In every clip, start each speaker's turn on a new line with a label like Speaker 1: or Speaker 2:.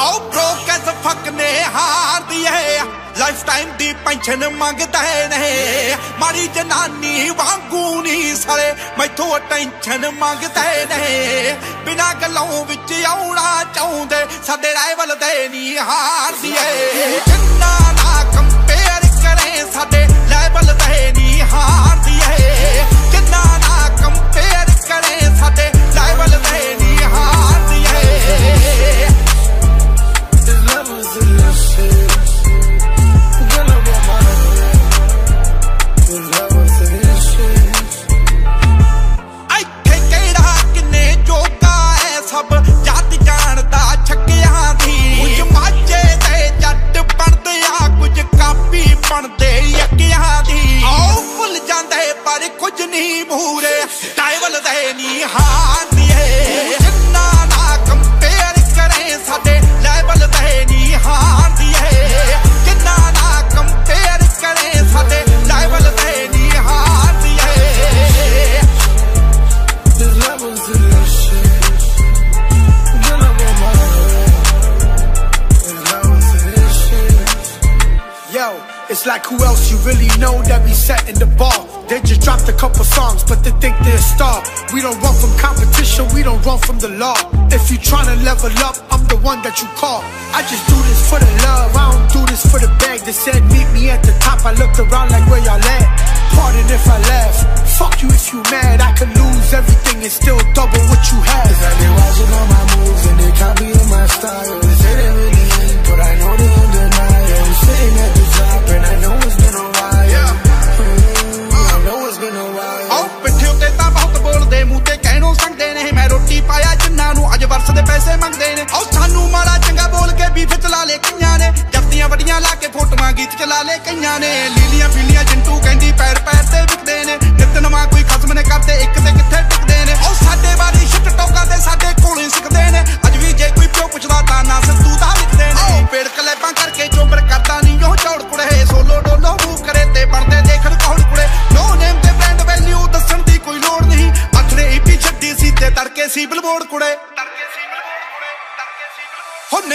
Speaker 1: ਆਓ ਬ్రో ਫੱਕ ਨੇ ਹਾਰਦੀ ਏ ਲਾਈਫ ਟਾਈਮ ਦੀ ਪੈਨਸ਼ਨ ਮੰਗਦਾ ਨੇ। ਮਾਰੀ ਜਨਾਨੀ ਵਾਂਗੂ ਨਹੀਂ ਸਲੇ ਮੈਥੋਂ ਟੈਨਸ਼ਨ ਮੰਗਦਾ ਨੇ। ਬਿਨਾ ਗੱਲੋਂ ਵਿੱਚ ਆਉਣਾ ਚਾਹੁੰਦੇ। ਸਾਡੇ ਰਾਈਵਲ ਦੇ ਨਹੀਂ ਹਾਰਦੀ ਏ ਜਿੰਨਾ ਨਾ ਕੰਪੇਅਰ ਕਰੇ, ਸਾਡੇ ਲੈਵਲ ਦੇ ਨਹੀਂ ਹਾਰਦੀ ਏ ਜਿੰਨਾ ਨਾ ਕੰਪੇਅਰ ਕਰੇ, ਸਾਡੇ ਲੈਵਲ ਦੇ ਨਹੀਂ ਹਾਰਦੀ ਏ ਬਣਦੇ ਯੱਕਿਆਂ ਦੀ। ਆਓ। ਭੁੱਲ ਜਾਂਦੇ ਪਰ ਕੁਝ ਨਹੀਂ ਮੂਰੇ। ਟਾਈਵਲ ਦੇ ਨਹੀਂ ਹਾਰਦੀ ਏ ਜਿੰਨਾ ਨਾ ਕੰਪੇਅਰ ਕਰੇ ਸਾਡੇ ਲੈਵਲ ਦੇ ਨਹੀਂ ਹਾਰਦੀ
Speaker 2: It's like who else you really know that be setting the bar? They just dropped a couple songs, but they think they're a star. We don't run from competition, we don't run from the law. If you tryna level up, I'm the one that you call. I just do this for the love, I don't do this for the bag. They said meet me at the top, I looked around like where y'all at. Pardon if I laugh, fuck you if you mad. I could lose everything and still double what you have.
Speaker 3: Cause they watching all my moves and they copying my style. They say they really ain't, but I know they
Speaker 1: ਪੈਸੇ ਮੰਗਦੇ ਨੇ। ਆਓ ਸਾਨੂੰ ਮਾੜਾ ਚੰਗਾ ਬੋਲ ਕੇ beef ਚਲਾ ਲੇ ਕਈਆਂ ਨੇ। ਜੱਫੀਆਂ ਵੱਡੀਆਂ ਲਾ ਕੇ ਫੋਟੋਆਂ ਗੀਤ ਚਲਾ ਲੇ ਕਈਆਂ ਨੇ। ਲੀਲੀਆਂ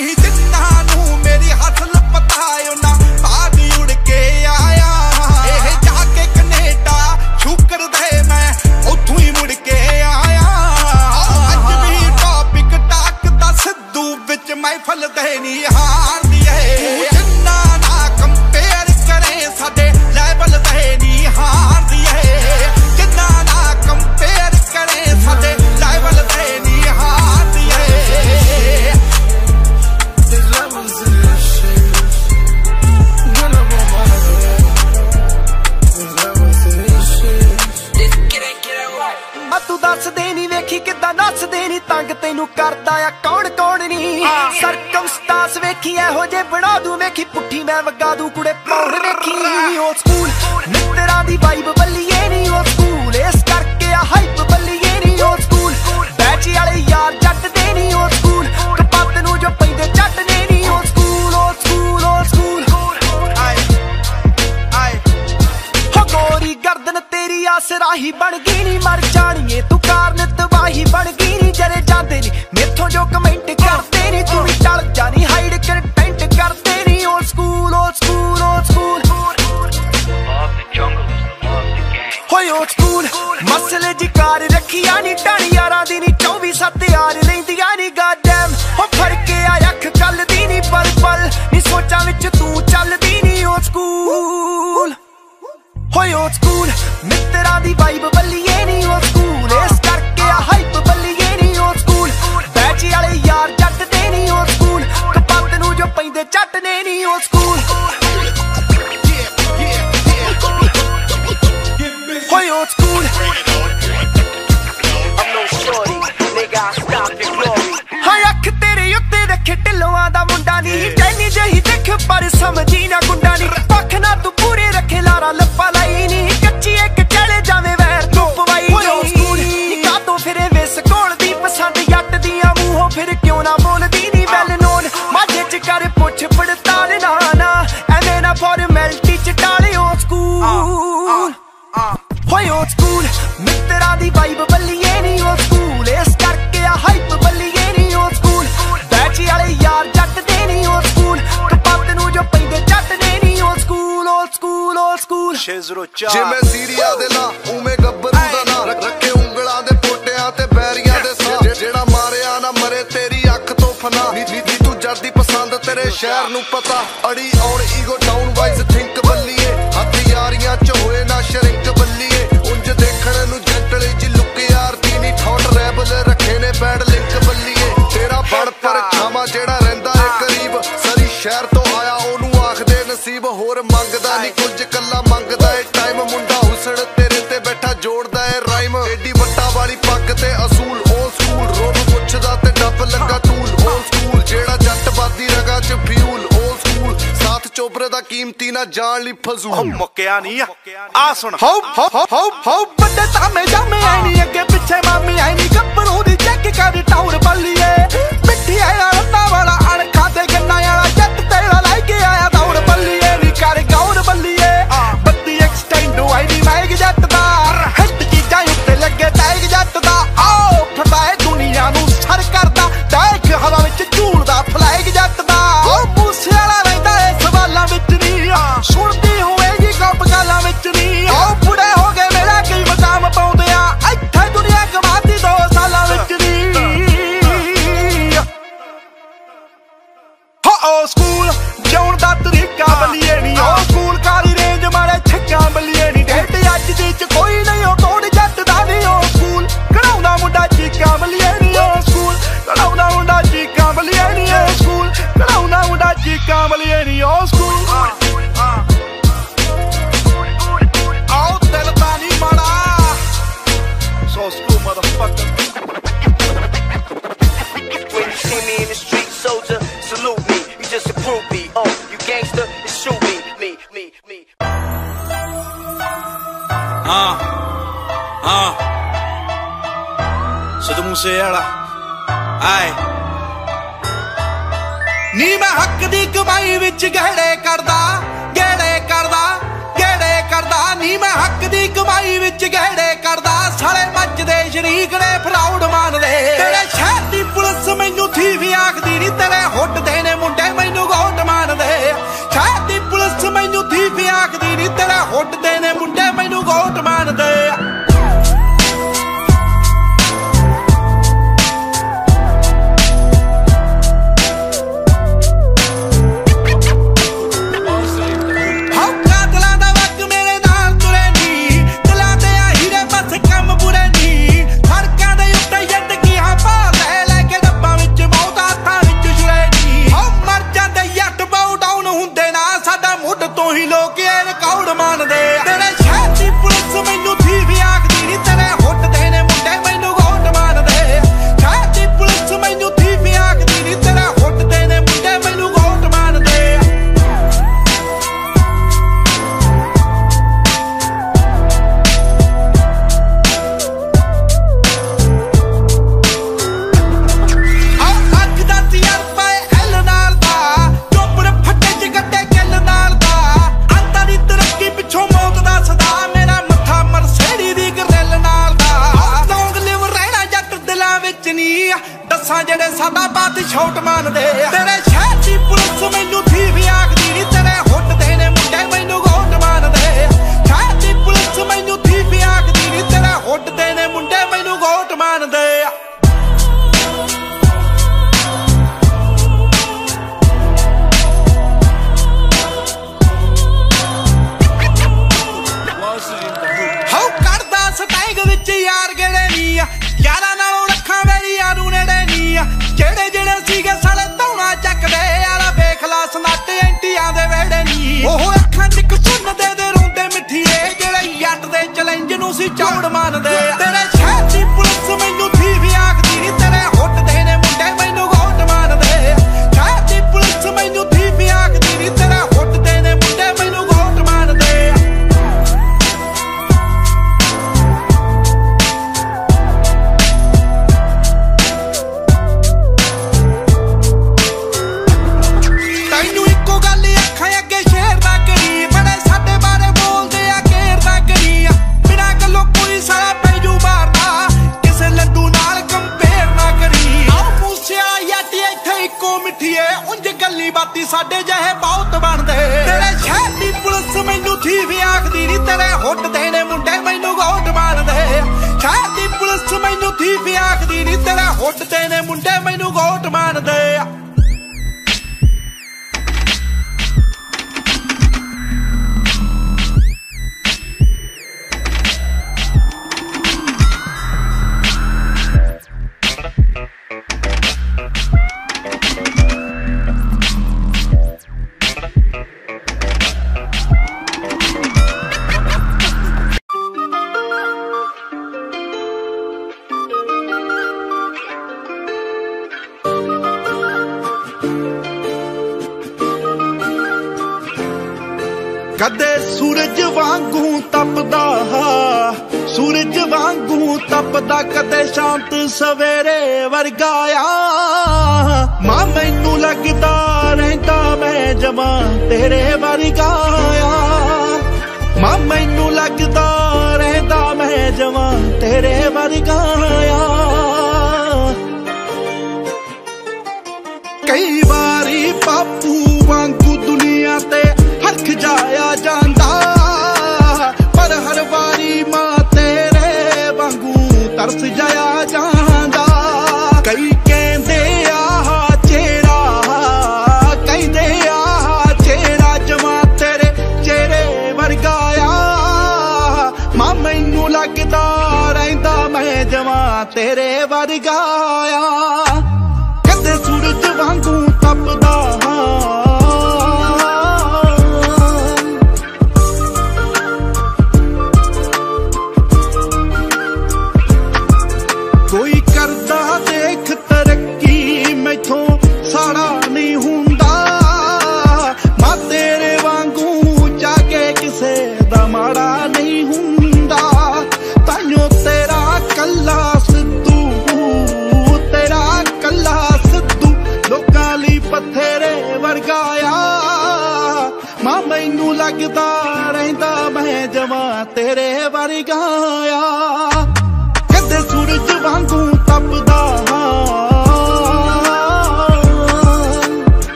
Speaker 1: ਹੋ ਨਹੀਂ ਕਾਰ ਨਹੀਂ
Speaker 4: ਢਾਣੀ ਯਾਰਾਂ ਦੀ ਨਹੀਂ 24 ਸੱਤ ਯਾਰ ਲੈਂਦੀਆਂ ਨਹੀਂ ਗਾਡਮ ਹੋ ਫੜ ਕੇ ਆ ਅੱਖ ਕੱਲ ਦੀ ਨਹੀਂ ਪਲ ਪਲ ਨਹੀਂ ਸੋਚਾਂ ਵਿੱਚ ਤੂੰ ਚੱਲਦੀ ਨਹੀਂ ਓ ਸਕੂਲ ਹੋਏ ਓ ਸਕੂਲ ਮਿੱਤਰਾਂ ਦੀ ਵਾਈਬ ਬੱਲੀਏ ਨਹੀਂ ਓ ਸਕੂਲ ਇਸ ਕਰਕੇ ਆ ਹਾਈਪ ਬੱਲੀਏ ਨਹੀਂ ਓ ਸਕੂਲ ਬੈਚ ਵਾਲੇ ਯਾਰ ਜੱਟ ਦੇ ਨਹੀਂ ਓ ਸਕੂਲ ਕਪੱਤ ਨੂੰ ਜੋ ਪੈਂਦੇ ਚੱਟ ਨੇ ਨਹੀਂ ਓ ਸਕੂਲ ਢਿੱਲੋਆਂ ਦਾ ਮੁੰਡਾ ਨਹੀਂ ਟੈਨੀ ਜਹੀ ਦੇਖ ਪਰ ਸਮਝੀ ਨਾ ਗੁੰਡਾ ਨਹੀਂ ਪੱਖ ਨਾ ਤੂੰ ਪੂਰੇ ਰੱਖੇ ਲਾਰਾ ਲੱਪਾ ਲਈ ਨਹੀਂ ਕੱਚੀ ਇੱਕ ਚਲੇ ਜਾਵੇਂ ਵੈਰ ਤੂੰ ਪਵਾਈ ਨਹੀਂ ਕਾ ਤੋਂ ਫਿਰੇ ਵੇ ਸਕੋਲ ਦੀ ਪਸੰਦ ਜੱਟ ਦੀਆਂ ਮੂੰਹੋਂ ਫਿਰ ਕਿਉਂ ਨਾ ਬੋਲਦੀ ਨਹੀਂ ਵੈਲ ਨੋਨ ਮਾਝੇ ਚ ਕਰ ਪੁੱਛ ਪੜਤਾਲ ਨਾ ਨਾ। ਐਵੇਂ ਨਾ ਫਾਰਮੈਲਿਟੀ ਚ ਟਾਲਿਓ
Speaker 1: ਸਕੂਲ।
Speaker 4: ਹੋਇਓ ਸਕੂਲ। ਮਿੱਤਰਾਂ ਦੀ ਵਾਈਬ 604
Speaker 5: ਜਿਵੇਂ ਸੀਰੀਆ ਦੇ ਨਾਂ ਉਵੇਂ ਗੱਭਰੂ ਦਾ ਨਾਂ ਰੱਖੇ ਉਂਗਲਾਂ ਦੇ ਪੋਟਿਆਂ ਤੇ ਬੈਰੀਆਂ ਦੇ ਸਾਹ। ਜਿਹੜਾ ਮਾਰਿਆ ਨਾ ਮਰੇ ਤੇਰੀ ਅੱਖ ਤੋਂ ਫਨਾ। ਨੀ ਨੀ ਤੂੰ ਜਰਦੀ ਪਸੰਦ ਤੇਰੇ ਸ਼ਹਿਰ ਨੂੰ ਪਤਾ। ਅੜੀ ਔਰ ਈਗੋ ਡਾਊਨ ਦਾ ਕੀਮਤੀ ਨਾ ਜਾਣ ਲਈ ਫਜ਼ੂਲ।
Speaker 4: ਮੁੱਕਿਆ ਨਹੀਂ ਆ। ਸੁਣ।
Speaker 1: ਹੋ ਹੋ ਹੋ ਹੋ ਹੋ ਵੱਡੇ ਤਾਮੇ ਜਾਮੇ ਆਈ ਨਹੀਂ ਅੱਗੇ ਪਿੱਛੇ ਮਾਮੀ ਆਈ ਨਹੀਂ ਗੱਭਰੂ ਦੀ ਚੈੱਕ ਕਰ ਟਾਉਰ ਬੱਲੀਏ। ਮਿੱਠੀ ਆਇਆ ਰੰਨਾ ਵਾਲਾ ਹਾਂ। ਹਾਂ।
Speaker 4: ਸਿੱਧੂ ਮੂਸੇ ਵਾਲਾ। ਆਏ।
Speaker 6: ਨੀ ਮੈਂ ਹੱਕ ਦੀ ਕਮਾਈ ਵਿੱਚ ਗਹਿੜੇ ਕਰਦਾ ਗਹਿੜੇ ਕਰਦਾ। ਗਹਿੜੇ ਕਰਦਾ ਨੀ ਮੈਂ ਹੱਕ ਦੀ ਕਮਾਈ ਵਿੱਚ ਗਹਿੜੇ ਕਰਦਾ। ਸਾਲੇ ਮੱਚਦੇ ਸ਼ਰੀਕ ਨੇ ਫਰਾਉਡ ਮੰਨਦੇ ਤੇਰੇ ਸ਼ਹਿਰ ਦੀ ਪੁਲਿਸ ਮੈਨੂੰ ਥੀ ਵੀ ਆਖਦੀ ਨੀ, ਤੇਰੇ ਹੁੱਟ ਦੇ ਨੇ ਮੁੰਡੇ ਮੈਨੂੰ ਗੋਟ ਮੰਨਦੇ ਸ਼ਹਿਰ ਦੀ ਪੁਲਿਸ ਮੈਨੂੰ ਥੀ ਵੀ ਆਖਦੀ ਨੀ, ਤੇਰੇ ਹੁੱਟ ਦੇ ਨੇ ਮੁੰਡੇ ਮੈਨੂੰ ਗੋਟ ਮੰਨਦੇ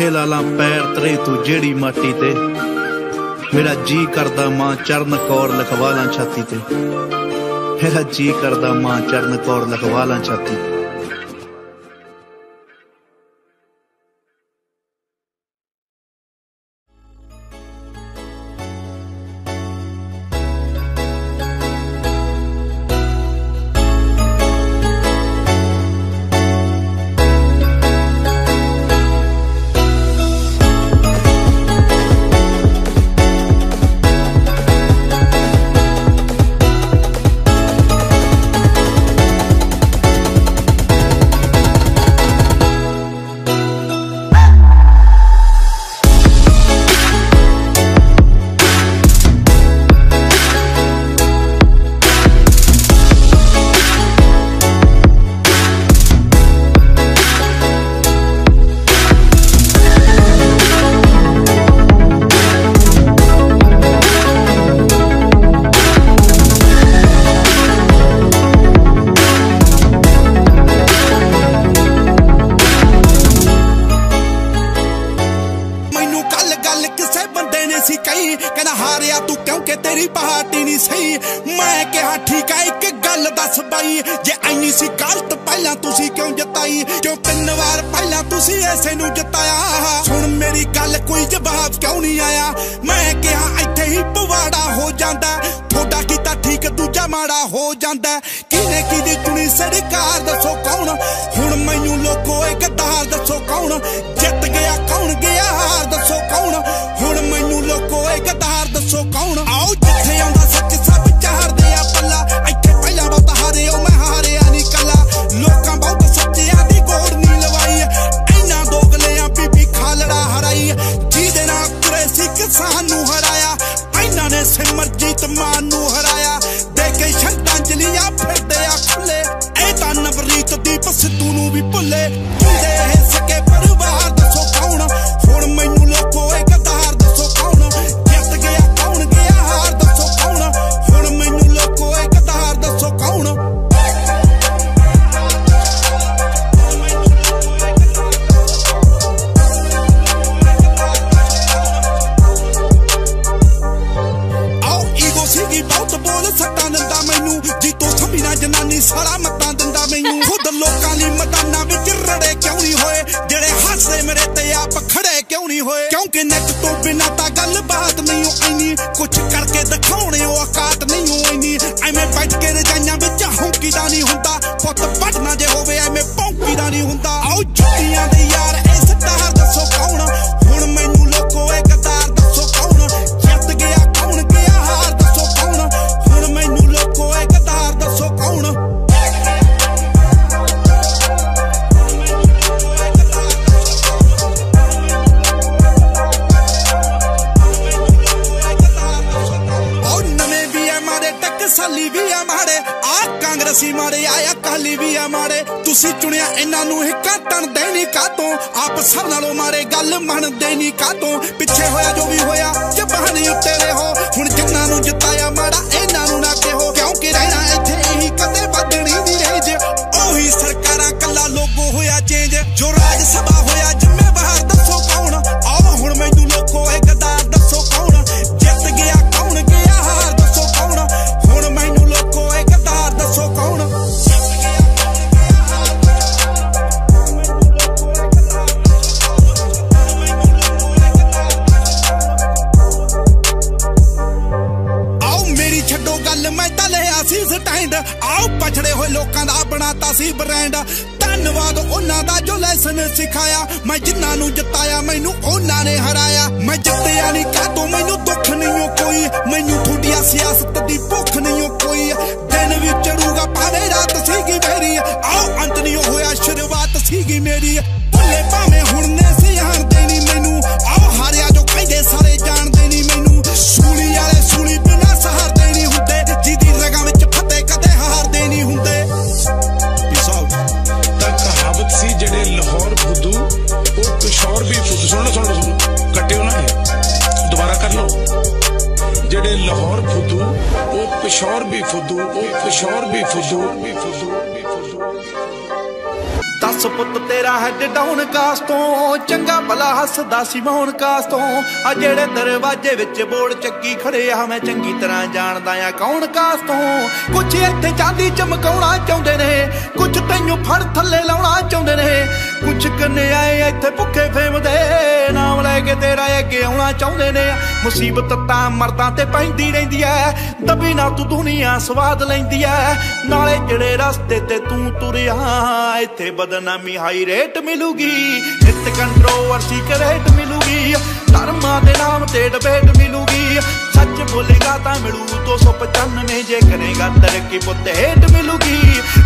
Speaker 1: ਜਿੱਥੇ ਲਾਲਾਂ ਪੈਰ ਤਰੇ ਤੂੰ ਜਿਹੜੀ ਮਾਟੀ ਤੇ। ਮੇਰਾ ਜੀ ਕਰਦਾ ਮਾਂ ਚਰਨ ਕੌਰ ਲਖਵਾਲਾਂ ਛਾਤੀ ਤੇ। ਮੇਰਾ ਜੀ ਕਰਦਾ ਮਾਂ ਚਰਨ ਕੌਰ ਲਖਵਾਲਾਂ ਛਾਤੀ ਚੰਗਾ ਭਲਾ ਹੱਸਦਾ ਸੀ ਮੌਨ ਕਾਸ ਤੋਂ। ਆ ਜਿਹੜੇ ਦਰਵਾਜ਼ੇ ਵਿੱਚ ਬੋੜ ਚੱਕੀ ਖੜੇ ਆ, ਮੈਂ ਚੰਗੀ ਤਰ੍ਹਾਂ ਜਾਣਦਾ ਆ ਕੌਣ ਕਾਸ ਤੋਂ। ਕੁਝ ਇੱਥੇ ਚਾਂਦੀ ਚਮਕਾਉਣਾ ਚਾਹੁੰਦੇ ਨੇ ਕੁਝ ਤੈਨੂੰ ਫੜ ਥੱਲੇ ਲਾਉਣਾ ਚਾਹੁੰਦੇ ਨੇ। ਕੁਝ ਕੰਨੇ ਆਏ ਇੱਥੇ ਭੁੱਖੇ ਫੇਮਦੇ, ਨਾਮ ਲੈ ਕੇ ਤੇਰਾ ਅੱਗੇ ਆਉਣਾ ਚਾਹੁੰਦੇ ਨੇ। ਮੁਸੀਬਤ ਤਾਂ ਮਰਦਾਂ ਤੇ ਪੈਂਦੀ ਰਹਿੰਦੀ ਐ, ਦਬੀ ਨਾ ਤੂੰ ਦੁਨੀਆ ਸਵਾਦ ਲੈਂਦੀ ਐ। ਨਾਲੇ ਜਿਹੜੇ ਰਸਤੇ ਤੇ ਤੂੰ ਤੁਰਿਆ, ਇੱਥੇ ਬਦਨਾਮੀ ਹਾਈ ਰੇਟ ਮਿਲੂਗੀ। ਡਿਬੇਟ ਕੰਟਰੋਵਰਸੀ ਕਰੇਟ ਮਿਲੂਗੀ। ਧਰਮਾਂ ਦੇ ਨਾਮ ਤੇ ਡਬੇਟ ਮਿਲੂਗੀ। ਸੱਚ ਬੋਲੇਗਾ ਤਾਂ ਮਿਲੂ 295 ਜੇ ਕਰੇਗਾ ਤਰੱਕੀ ਪੁੱਤ ਹੇਟ ਮਿਲੂਗੀ।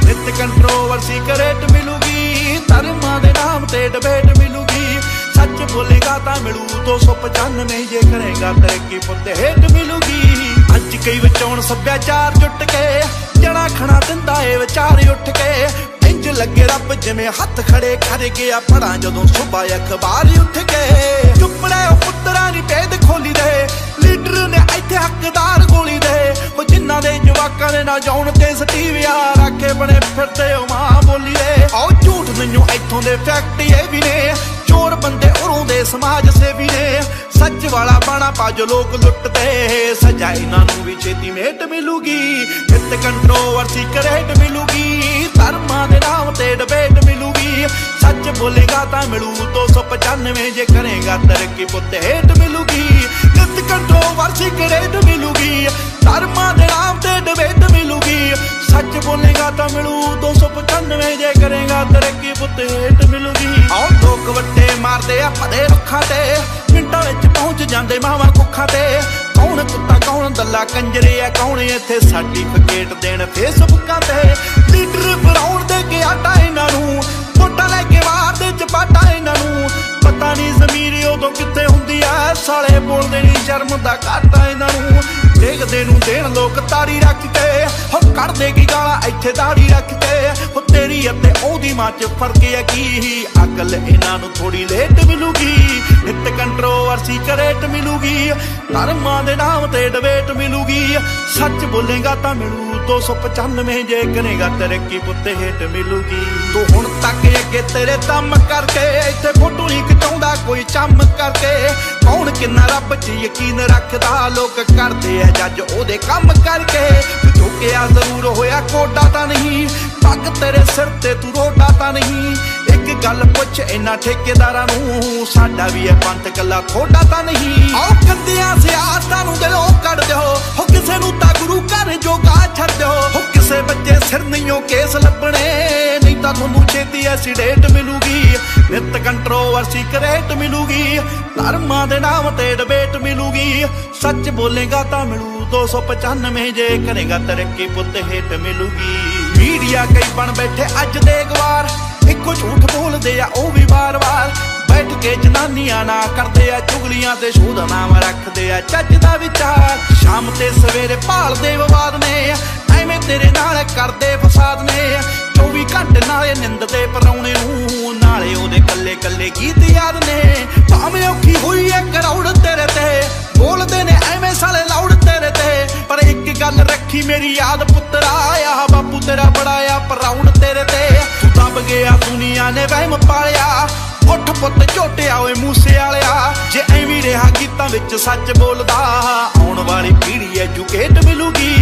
Speaker 1: ਨਿਤ ਕੰਟਰੋਵਰਸੀ ਕਰੇਟ ਮਿਲੂਗੀ। ਧਰਮਾਂ ਦੇ ਨਾਮ ਤੇ ਡਿਬੇਟ ਮਿਲੂਗੀ। ਸੱਚ ਬੋਲੇਗਾ ਤਾਂ ਮਿਲੂ 295 ਜੇ ਕਰੇਗਾ ਤਰੱਕੀ ਪੁੱਤ ਹੇਟ ਮਿਲੂਗੀ। ਅੱਜ ਕਈ ਵਿਚੋਂ ਸੱਭਿਆਚਾਰ ਜੁੱਟ ਕੇ ਜਣਾ ਖਣਾ ਦਿੰਦਾ ਏ ਵਿਚਾਰ ਉੱਠ ਕੇ। ਇੰਜ ਲੱਗੇ ਰੱਬ ਜਿਵੇਂ ਹੱਥ ਖੜੇ ਕਰ ਗਿਆ। ਪੜਾ ਜਦੋਂ ਸੁਬਾ ਅਖਬਾਰ ਉੱਠ ਕੇ ਚੁੱਪੜੇ ਪੁੱਤਰਾਂ ਦੀ ਪੇਦ ਖੋਲੀ ਦੇ। ਲੀਡਰ ਨੇ ਇੱਥੇ ਹੱਕਦਾਰ ਗੋਲੀ ਦੇ। ਉਹ ਜਿਨ੍ਹਾਂ ਦੇ ਜਵਾਕਾਂ ਦੇ ਨਾ ਜਾਉਣ ਤੇ ਸਟੀਵਿਆ ਰੱਖੇ ਬਣੇ, ਫਿਰਦੇ ਉਹ ਮਾਂ ਬੋਲੀਏ। ਆਓ ਝੂਠ ਮੈਨੂੰ ਇੱਥੋਂ ਦੇ ਫੈਕਟਰੀਏ ਵੀ ਨੇ। ਚੋਰ ਬੰਦੇ ਉਰੋਂ ਦੇ ਸਮਾਜ ਸੇਵੀ ਨੇ। ਸੱਚ ਵਾਲਾ ਬਾਣਾ ਪਾਜ ਲੋਕ ਲੁੱਟਦੇ। ਸਜਾ ਇਹਨਾਂ ਨੂੰ ਵੀ ਛੇਤੀ ਮੇਟ ਮਿਲੂਗੀ। ਇੱਥੇ ਕੰਟਰੋਵਰਸੀ ਕਰੇਟ ਮਿਲੂਗੀ। ਧਰਮਾਂ ਦੇ ਨਾਮ ਤੇ ਡਿਬੇਟ ਮਿਲੂਗੀ। ਸੱਚ ਬੋਲੇਗਾ ਤਾਂ ਮਿਲੂ 295 ਜੇ ਕਰੇਗਾ ਤਰੱਕੀ ਪੁੱਤ ਹੇਟ ਮਿਲੂਗੀ। ਨਿਤ ਕੰਟਰੋਵਰਸੀ ਕਰੇਟ ਮਿਲੂਗੀ। ਧਰਮਾਂ ਦੇ ਨਾਮ ਤੇ ਡਿਬੇਟ ਮਿਲੂਗੀ। ਸੱਚ ਬੋਲੇਗਾ ਤਾਂ ਮਿਲੂ 295 ਜੇ ਕਰੇਗਾ ਤਰੱਕੀ ਪੁੱਤ ਹੇਟ ਮਿਲੂਗੀ। ਆਓ ਲੋਕ ਵੱਟੇ ਮਾਰਦੇ ਆ, ਪਦੇ ਰੁੱਖਾਂ ਤੇ। ਮਿੰਟਾਂ ਵਿੱਚ ਪਹੁੰਚ ਜਾਂਦੇ ਮਾਵਾਂ ਕੁੱਖਾਂ ਤੇ। ਕੌਣ ਕੁੱਤਾ, ਕੌਣ ਦੱਲਾ, ਕੰਜਰੇ ਆ, ਕੌਣ ਇੱਥੇ ਸਰਟੀਫਿਕੇਟ ਦੇਣ ਫੇਸਬੁੱਕਾਂ ਤੇ ਲੀਡਰ ਫਰਾਉਣ ਦੇ ਕੇ ਆਟਾ ਇਹਨਾਂ ਨੂੰ, ਵੋਟਾਂ ਲੈ ਕੇ ਮਾਰਦੇ ਚਪਾਟਾ ਇਹਨਾਂ ਨੂੰ। ਪਤਾ ਨਹੀਂ ਜ਼ਮੀਰ ਉਦੋਂ ਕਿੱਥੇ ਹੁੰਦੀ ਆ, ਸਾਲੇ ਬੋਲਦੇ ਨਹੀਂ, ਸ਼ਰਮ ਦਾ ਘਾਟਾ ਇਹਨਾਂ ਨੂੰ। ਦੇਖਦੇ ਨੂੰ ਦੇਣ ਲੋਕ ਤਾੜੀ ਰੱਖ ਕੇ ਹੋ ਕੱਢਦੇ ਕੀ ਗਾਲਾਂ, ਇੱਥੇ ਦਾੜੀ ਰੱਖ ਕੇ ਹੋ ਤੇਰੀ ਅਤੇ ਉਹਦੀ ਮਾਂ ਚ ਫ਼ਰਕ ਹੈ ਕੀ? ਅਕਲ ਇਹਨਾਂ ਨੂੰ ਥੋੜੀ ਲੇਟ ਮਿਲੂਗੀ। ਨਿਤ ਕੰਟਰੋਵਰਸੀ ਕਰੇਟ ਮਿਲੂਗੀ। ਧਰਮਾਂ ਦੇ ਨਾਮ ਤੇ ਡਿਬੇਟ ਮਿਲੂਗੀ। ਸੱਚ ਬੋਲੇਗਾ ਤਾਂ ਮਿਲੂ। 295 ਜੇ ਕਰੇਗਾ ਤਰੱਕੀ ਪੁੱਤੇ ਹੇਟ ਮਿਲੂਗੀ। ਤੂੰ ਹੁਣ ਤੱਕ ਅੱਗੇ ਤੇਰੇ ਦਮ ਕਰਕੇ, ਇੱਥੇ ਫੋਟੋ ਨਹੀਂ ਖਿਚਾਉਂਦਾ ਕੋਈ ਚੰਮ ਕਰਕੇ। ਕਿੰਨਾ ਰੱਬ 'ਚ ਯਕੀਨ ਰੱਖਦਾ, ਲੋਕ ਕਰਦੇ ਆ ਜੱਜ ਉਹਦੇ ਕੰਮ ਕਰਕੇ। ਤੂੰ ਝੁਕਿਆ ਜ਼ਰੂਰ ਹੋਇਆ, ਕੋਡਾ ਤਾਂ ਨਹੀਂ। ਪੱਗ ਤੇਰੇ ਸਿਰ ਤੇ ਤੂੰ ਰੋਡਾ ਤਾਂ ਨਹੀਂ। ਗੱਲ ਪੁੱਛ ਇਹਨਾਂ ਠੇਕੇਦਾਰਾਂ ਨੂੰ, ਸਾਡਾ ਵੀ ਇਹ ਪੰਥ ਕੱਲਾ ਥੋੜਾ ਤਾਂ ਨਹੀਂ। ਆਓ ਕੰਦਿਆਂ ਸਿਆਸਤਾਂ ਨੂੰ ਦਿਲੋਂ ਕੱਢ ਦਿਓ। ਹੋ ਕਿਸੇ ਨੂੰ ਤਾਂ ਗੁਰੂ ਘਰ ਜੋਗਾ ਛੱਡ ਦਿਓ। ਹੋ ਕਿਸੇ ਬੱਚੇ ਸਿਰ ਨਹੀਂਓ ਕੇਸ ਲੱਭਣੇ, ਨਹੀਂ ਤਾਂ ਤੁਹਾਨੂੰ ਛੇਤੀ ਐਸੀਡੇਟ ਮਿਲੂਗੀ। ਨਿਤ ਕੰਟਰੋਵਰਸੀ ਕਰੇਟ ਮਿਲੂਗੀ, ਧਰਮਾਂ ਦੇ ਨਾਮ ਤੇ ਡਿਬੇਟ ਮਿਲੂਗੀ। ਸੱਚ ਬੋਲੇਗਾ ਤਾਂ ਮਿਲੂ 295 ਜੇ ਕਰੇਗਾ ਤਰੱਕੀ ਪੁੱਤ ਹੇਟ ਮਿਲੂਗੀ। ਮੀਡੀਆ ਕਈ ਬਣ ਬੈਠੇ ਅੱਜ ਦੇ ਗਵਾਰ ਇੱਕੋ ਝੂਠ ਬੋਲਦੇ ਆ, ਉਹ ਵੀ ਵਾਰ-ਵਾਰ। ਬੈਠ ਕੇ ਜਨਾਨੀਆਂ ਨਾ ਕਰਦੇ ਆ, ਚੁਗਲੀਆਂ ਤੇ ਸ਼ੂਦ ਨਾਮ ਰੱਖਦੇ ਆ, ਚੱਜ ਦਾ ਵਿਚਾਰ। ਸ਼ਾਮ ਤੇ ਸਵੇਰੇ ਭਾਲਦੇ ਵਿਵਾਦ ਨੇ ਐਵੇਂ ਤੇਰੇ ਨਾਲ ਕਰਦੇ ਫਸਾਦ ਨੇ 24 ਘੰਟੇ ਨਾਲੇ ਨਿੰਦ ਦੇ ਨੂੰ, ਨਾਲੇ ਉਹਦੇ ਕੱਲੇ ਕੱਲੇ ਗੀਤ ਯਾਦ ਨੇ। ਭਾਵੇਂ ਔਖੀ ਹੋਈ ਐ ਕਰੌੜ ਤੇਰੇ ਤੇ। ਬੋਲਦੇ ਨੇ, ਐਵੇਂ ਸਾਲੇ ਲਾਉੜ ਤੇਰੇ ਤੇ। ਪਰ ਇੱਕ ਗੱਲ ਰੱਖੀ ਮੇਰੀ ਯਾਦ ਪੁੱਤਰਾ ਆ ਬਾਪੂ ਤੇਰਾ ਬੜਾ ਆ ਪ੍ਰਾਊਡ ਤੇਰੇ ਤੇ। ਤੂੰ ਗਿਆ ਦੁਨੀਆ ਨੇ ਵਹਿਮ ਪਾਲਿਆ। ਉੱਠ ਪੁੱਤ ਝੋਟਿਆ ਓਏ ਮੂਸੇ ਵਾਲਿਆ ਜੇ ਐਵੇਂ ਰਿਹਾ ਗੀਤਾਂ ਵਿੱਚ ਸੱਚ ਬੋਲਦਾ ਆਉਣ ਵਾਲੀ ਪੀੜ੍ਹੀ ਐਜੂਕੇਟ ਮਿਲੂਗੀ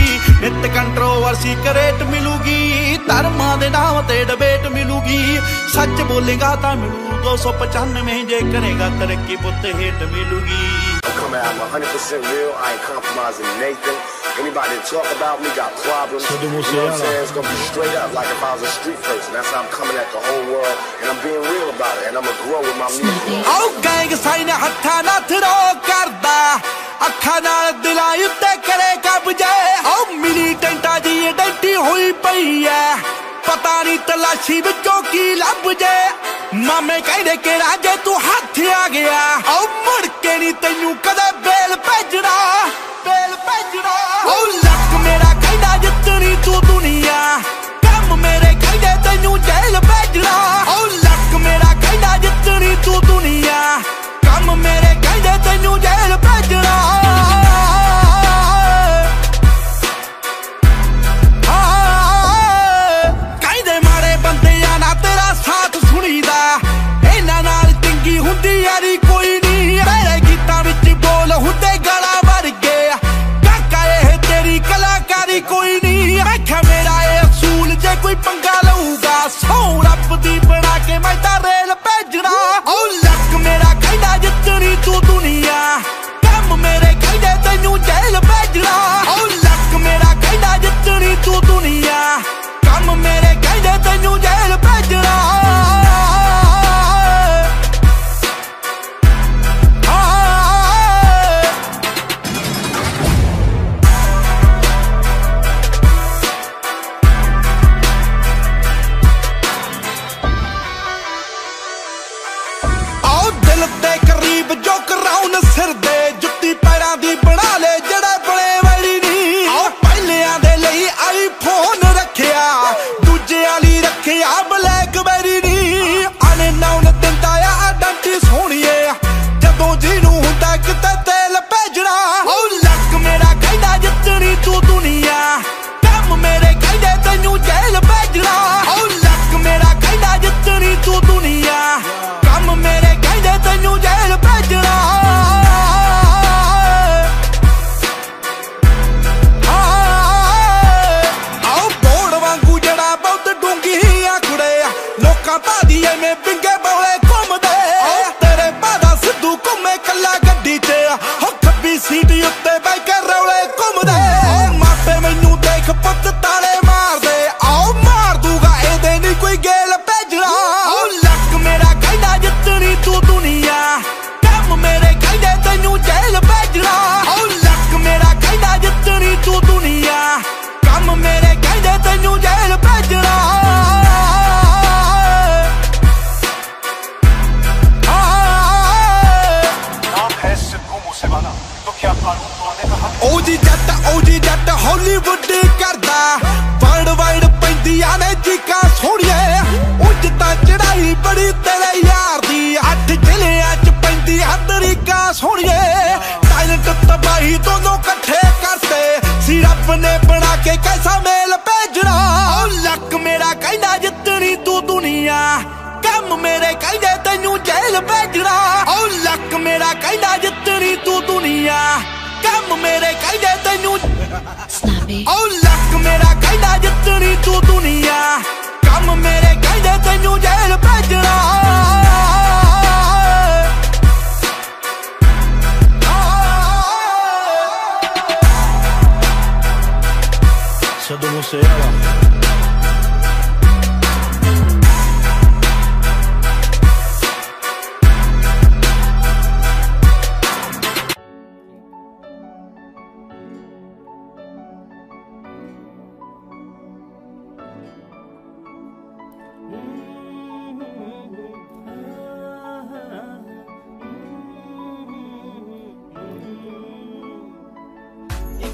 Speaker 1: ਨਿਤ ਕੰਟਰੋਵਰਸੀ ਕਰੇਟ ਮਿਲੂਗੀ ਧਰਮਾਂ ਦੇ ਨਾਮ ਤੇ ਡਿਬੇਟ ਮਿਲੂਗੀ ਸੱਚ ਬੋਲੇਗਾ ਤਾਂ ਮਿਲੂ 295 ਜੇ ਕਰੇਗਾ ਤਰੱਕੀ ਪੁੱਤ ਹੇਟ ਮਿਲੂਗੀ
Speaker 7: Come out, I'm 100% real. I ain't compromising Nathan. Anybody that talk about me got problems. You know what I'm saying? It's gonna be straight up, like if I was a street person. That's how I'm coming at the whole world, and I'm being real about it, and I'm gonna grow
Speaker 1: gang sign ਹੱਥਾਂ ਨਾਲ throw ਕਰਦਾ, ਅੱਖਾਂ ਨਾਲ ਦਿਲਾਂ ਉੱਤੇ ਕਰੇ ਕਬਜੇ। ਆਓ ਮਿਲੀਟੈਂਟਾਂ ਦੀ ਆਇਡੈਂਟੀ ਹੋਈ ਪਈ ਐ, ਪਤਾ ਨਹੀਂ ਤਲਾਸ਼ੀ ਵਿੱਚੋਂ ਕੀ ਲੱਭ ਜੇ। ਮਾਮੇ ਕਹਿੰਦੇ ਕਿਹੜਾ ਜੇ ਤੂੰ ਹੱਥ ਆ ਗਿਆ। ਆਓ ਮੁੜ ਕੇ ਨਹੀਂ ਤੈਨੂੰ ਕਦੇ ਬੇਲ ਭੇਜਣਾ ਬੇਲ ਭੇਜਣਾ। ਆਓ ਲੱਕ ਮੇਰਾ ਕਹਿੰਦਾ ਜਿੱਤਣੀ ਤੂੰ ਦੁਨੀਆ, ਕੰਮ ਮੇਰੇ ਕਹਿੰਦੇ ਤੈਨੂੰ ਜੇਲ੍ਹ ਭੇਜਣਾ। ਤੂੰ ਦੁਨੀਆ। ਕੰਮ ਮੇਰੇ ਕਹਿੰਦੇ ਤੈਨੂੰ ਭੇਜਣਾ। ਕਹਿੰਦੇ ਮਾਰੇ ਬੰਦਿਆਂ ਨਾਲ ਤੇਰਾ ਸਾਥ ਇਹਨਾਂ ਨਾਲ ਚੰਗੀ ਹੁੰਦੀ ਯਾਰੀ ਕੋਈ ਨਹੀਂ ਮੇਰੇ ਗੀਤਾਂ ਵਿੱਚ ਬੋਲ ਹੁੰਦੇ ਗਲਾ ਵਰ ਇਹ
Speaker 8: ਤੇਰੀ ਕਲਾਕਾਰੀ ਕੋਈ ਨਹੀਂ ਆਖਾ ਮੇਰਾ ਇਹ ਅਸੂਲ ਜੇ ਕੋਈ ਪੰਗਾ ਲਊਗਾ। ਸੋ ਰੱਬ ਦੀ ਬਣਾ ਕੇ ਮੈਂ ਤਾਂ
Speaker 1: ਤਾਰੇ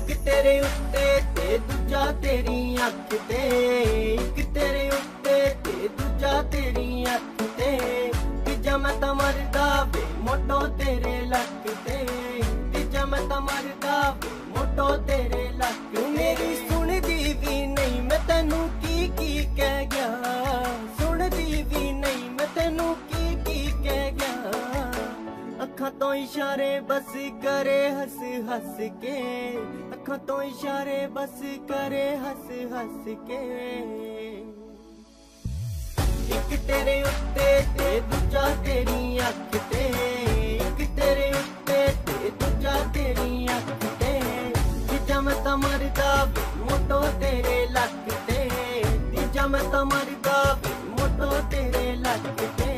Speaker 9: ਇੱਕ ਤੇਰੇ ਉੱਤੇ ਤੇ ਦੂਜਾ ਤੇਰੀ ਅੱਖ ਤੇ। ਇੱਕ ਤੇਰੇ ਉੱਤੇ ਤੇ ਦੂਜਾ ਤੇਰੀ ਅੱਖ ਤੇ। ਤੀਜਾ ਮੈਂ ਤਾਂ ਮਰਦਾ ਵੇ ਮੋਟੋ ਤੇਰੇ ਲੱਕ ਤੇ। ਤੀਜਾ ਮੈਂ ਤਾਂ ਮਰਦਾ ਵੇ ਮੋਟੋ ਤੇਰੇ ਲੱਕ ਮੇਰੀ ਸੁਣਦੀ ਵੀ ਨਹੀਂ ਮੈਂ ਤੈਨੂੰ ਕੀ ਕੀ ਕਹਿ ਗਿਆ। ਸੁਣਦੀ ਵੀ ਨਹੀਂ ਮੈਂ ਤੈਨੂੰ ਕੀ ਕੀ ਕਹਿ ਗਿਆ। ਅੱਖਾਂ ਤੋਂ ਇਸ਼ਾਰੇ ਬਸ ਕਰੇ ਹੱਸ ਹੱਸ ਕੇ। ਅੱਖਾਂ ਤੋਂ ਇਸ਼ਾਰੇ ਬਸ ਕਰੇ ਹੱਸ ਹੱਸ ਕੇ। ਇੱਕ ਤੇਰੇ ਉੱਤੇ ਤੇ ਦੂਜਾ ਤੇਰੀ ਅੱਖ ਤੇ। ਇੱਕ ਤੇਰੇ ਉੱਤੇ ਤੇ ਦੂਜਾ ਤੇਰੀ ਅੱਖ ਤੇ। ਤੀਜਾ ਮੈਂ ਤਾਂ ਮਰਦਾ ਵੇ ਮੋਟੋ ਤੇਰੇ ਲੱਕ ਤੇ। ਤੀਜਾ ਮੈਂ ਤਾਂ ਮਰਦਾ ਮੋਟੋ ਤੇਰੇ ਲੱਕ ਤੇ।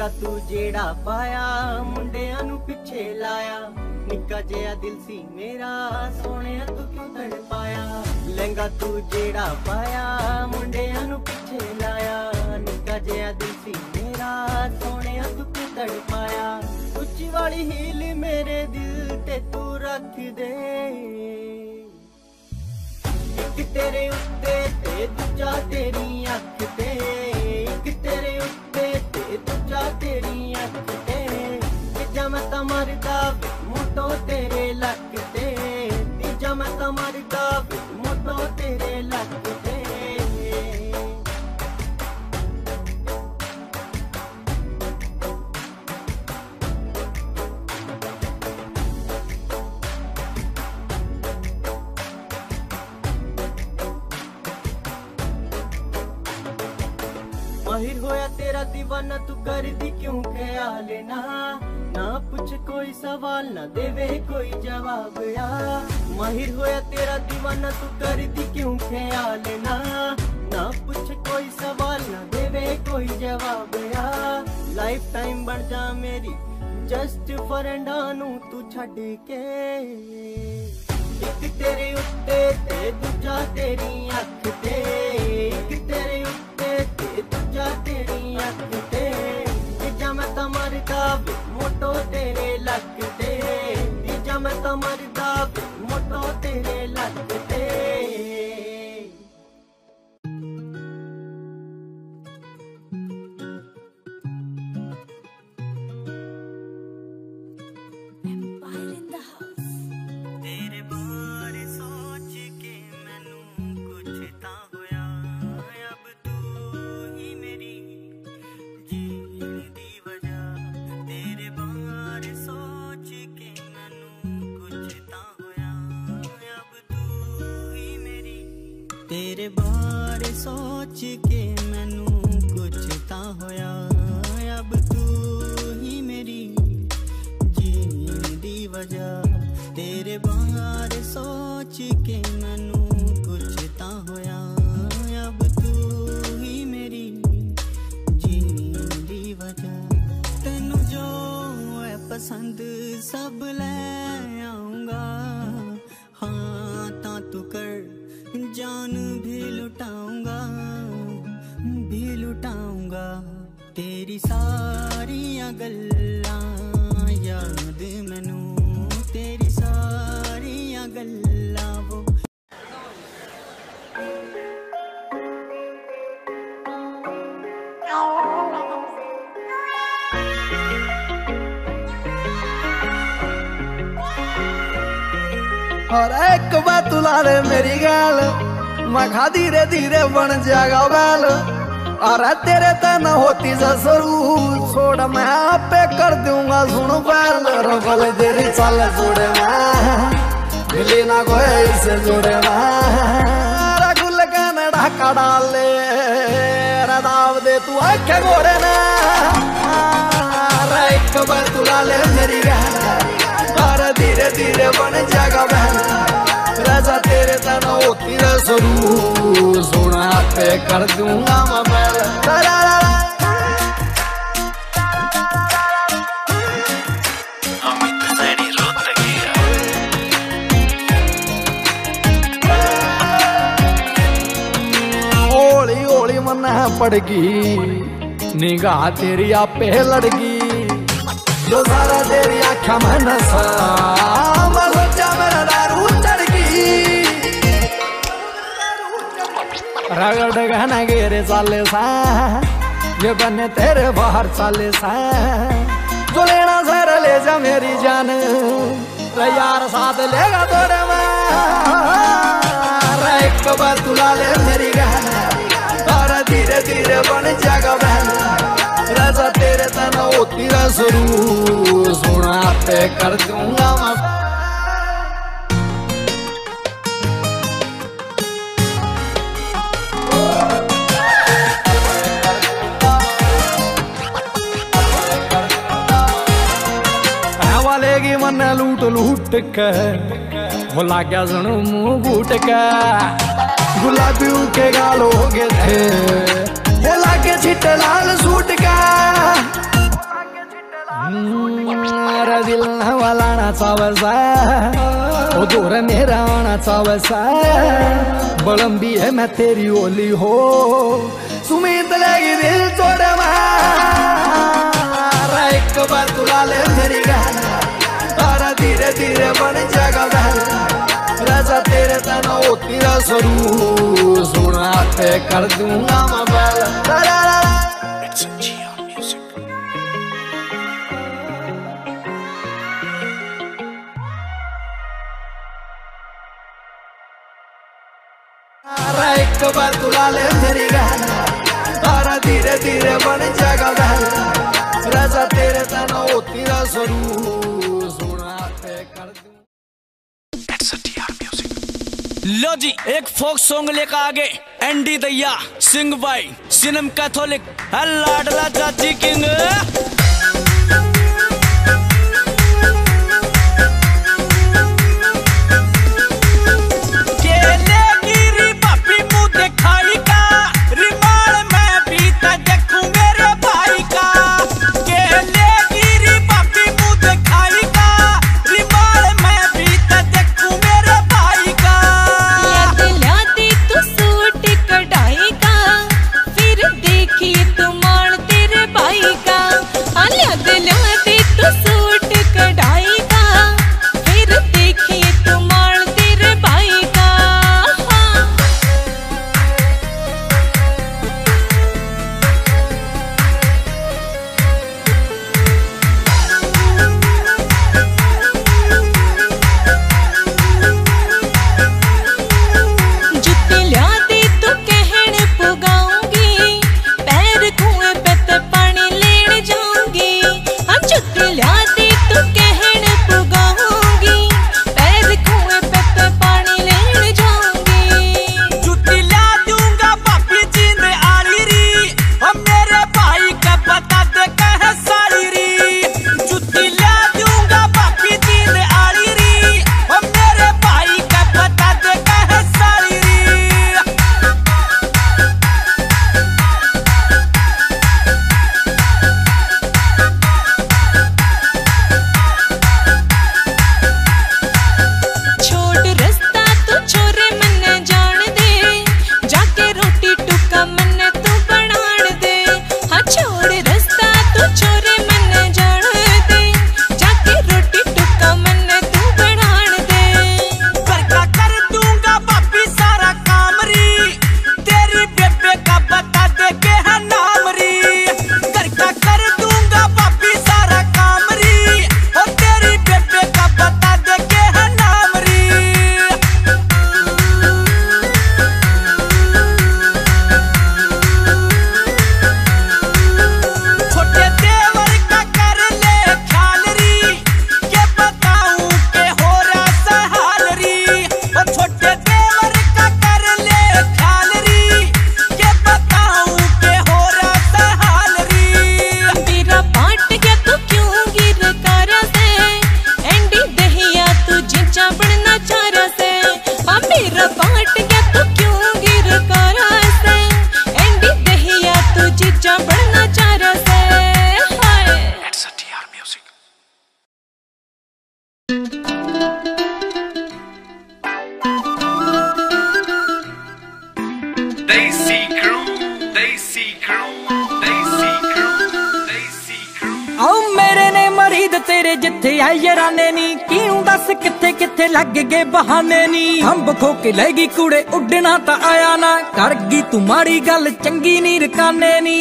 Speaker 9: ਲਹਿੰਗਾ ਤੂੰ ਜਿਹੜਾ ਪਾਇਆ, ਮੁੰਡਿਆਂ ਨੂੰ ਪਿੱਛੇ ਲਾਇਆ। ਨਿੱਕਾ ਜਿਹਾ ਦਿਲ ਸੀ ਮੇਰਾ, ਸੋਹਣਿਆ ਤੂੰ ਕਿਉਂ ਤੜ ਪਾਇਆ ਲਹਿੰਗਾ ਤੂੰ ਜਿਹੜਾ ਪਾਇਆ, ਮੁੰਡਿਆਂ ਨੂੰ ਪਿੱਛੇ ਲਾਇਆ। ਨਿੱਕਾ ਜਿਹਾ ਦਿਲ ਸੀ ਮੇਰਾ, ਸੋਹਣਿਆ ਤੂੰ ਕਿਉਂ ਤੜ ਉੱਚੀ ਵਾਲੀ ਹੀਲ ਮੇਰੇ ਦਿਲ ਤੇ ਤੂੰ ਰੱਖ ਦੇ। ਇੱਕ ਤੇਰੇ ਉੱਤੇ ਤੇ ਦੂਜਾ ਤੇਰੀ ਅੱਖ ਤੇ। ਇੱਕ ਤੇਰੇ ਉੱਤੇ ਤੇ ਦੂਜਾ ਤੇਰੀ ਅੱਖ ਤੇ। ਤੀਜਾ ਮੈਂ ਤਾਂ ਮਰਦਾ ਮੋਟੋ ਤੇਰੇ ਲੱਕ ਤੇ। ਤੀਜਾ ਮੈਂ ਤਾਂ ਮਰਦਾ دیਵਾਨਾ ਤੂੰ ਕਰਦੀ ਕਿਉਂ ਖਿਆਲ ਨਾ? ਨਾ ਪੁੱਛ ਕੋਈ ਸਵਾਲ, ਨਾ ਦੇਵੇ ਕੋਈ ਜਵਾਬ, ਆ। ਮਾਹਿਰ ਹੋਇਆ ਤੇਰਾ دیਵਾਨਾ ਤੂੰ ਕਰਦੀ ਕਿਉਂ ਖਿਆਲ ਨਾ? ਨਾ ਪੁੱਛ ਕੋਈ ਸਵਾਲ, ਨਾ ਦੇਵੇ ਕੋਈ ਜਵਾਬ, ਆ। ਲਾਈਫ ਟਾਈਮ ਬਣ ਜਾ ਮੇਰੀ ਜਸਟ ਫਰੈਂਡਾਂ ਨੂੰ ਤੂੰ ਛੱਡ ਕੇ। ਇੱਕ ਤੇਰੇ ਉੱਤੇ ਤੇ ਦੂਜਾ ਤੇਰੀ ਅੱਖ ਤੇ। ਇੱਕ ਮੈਂ ਤਾਂ ਮਰਦਾ ਪਸੰਦ ਸਭ ਲੈ ਆਉਂਗਾ। ਤੂੰ ਲਾੜੇ ਮੇਰੀ ਗਾਲ। ਮੈਂ ਖਾ ਧੀਰੇ ਧੀਰੇ ਬਣ ਜਾਗਾ ਬਾਲ ਅਰੇ ਤੇਰੇ ਤਾਂ ਨਾ ਹੋਤੀ ਜ਼ਰੂ ਛੋੜ ਮੈਂ ਆਪੇ ਕਰ ਦੂੰਗਾ ਸੁਣ ਬਾਲ ਰਬਲ ਤੇਰੀ ਚੱਲ ਜੁੜੇ ਮੈਂ। ਮਿਲੇ ਨਾ ਕੋਈ ਇਸ ਜੁੜੇ ਮੈਂ। ਰਗੁਲ ਕਨੜਾ ਕੜਾਲੇ ਰਦਾਵ ਦੇ ਤੂੰ ਆਖੇ ਗੋੜੇ ਨਾ। ਅਰੇ ਇੱਕ ਵਾਰ ਤੂੰ ਲੈ
Speaker 10: ਮੇਰੀ ਗਾਲ। ਅਰੇ ਧੀਰੇ ਧੀਰੇ ਬਣ ਜਾਗਾ ਬਾਲ बेचन होती मन पड़गी निगाह तेरी आपे लड़गी जो सारा तेरी आख्या मन सा रगड़ गहना गेरे चाले सा ये बने तेरे बाहर चाले सा जो लेना सर ले जा मेरी जान। रे यार साथ लेगा तोरे मैं। रे एक बार तुला ले मेरी गहना। और धीरे धीरे बन जाएगा बहन। राजा तेरे तना होती रसरू सोना पे कर दूँगा मैं मन लूट लूट के, वो लाग्या सुनो मुँह बूट के। गुलाबी के गाल हो गए थे वो लागे छिट लाल सूट का। मेरा दिल वाला चावसा ओ दूर मेरा आना चावसा बलम भी है मैं तेरी ओली हो, सुमित लगी दिल तोड़ मारा। एक बार तुला ले मेरी और धीरे धीरे बन जाएगा राजा तेरे तना होती रसरू सोना पे कर दूँगा मैं बैल। ला ला ला ला। अरे एक बार तुला ले मेरी और धीरे धीरे बन जाएगा राजा तेरे तना होती रसरू
Speaker 11: लो जी एक फोक सॉन्ग लेकर आगे एंडी दैया सिंह बाई सिनम कैथोलिक लाडला चाची किंग
Speaker 12: ਕੇ ਲੈ ਗਈ ਕੁੜੇ ਉੱਡਣਾ ਤਾਂ ਆਇਆ ਨਾ। ਕਰ ਗਈ ਤੂੰ ਮਾੜੀ ਗੱਲ ਚੰਗੀ ਨੀ ਰਕਾਨੇ ਨੀ।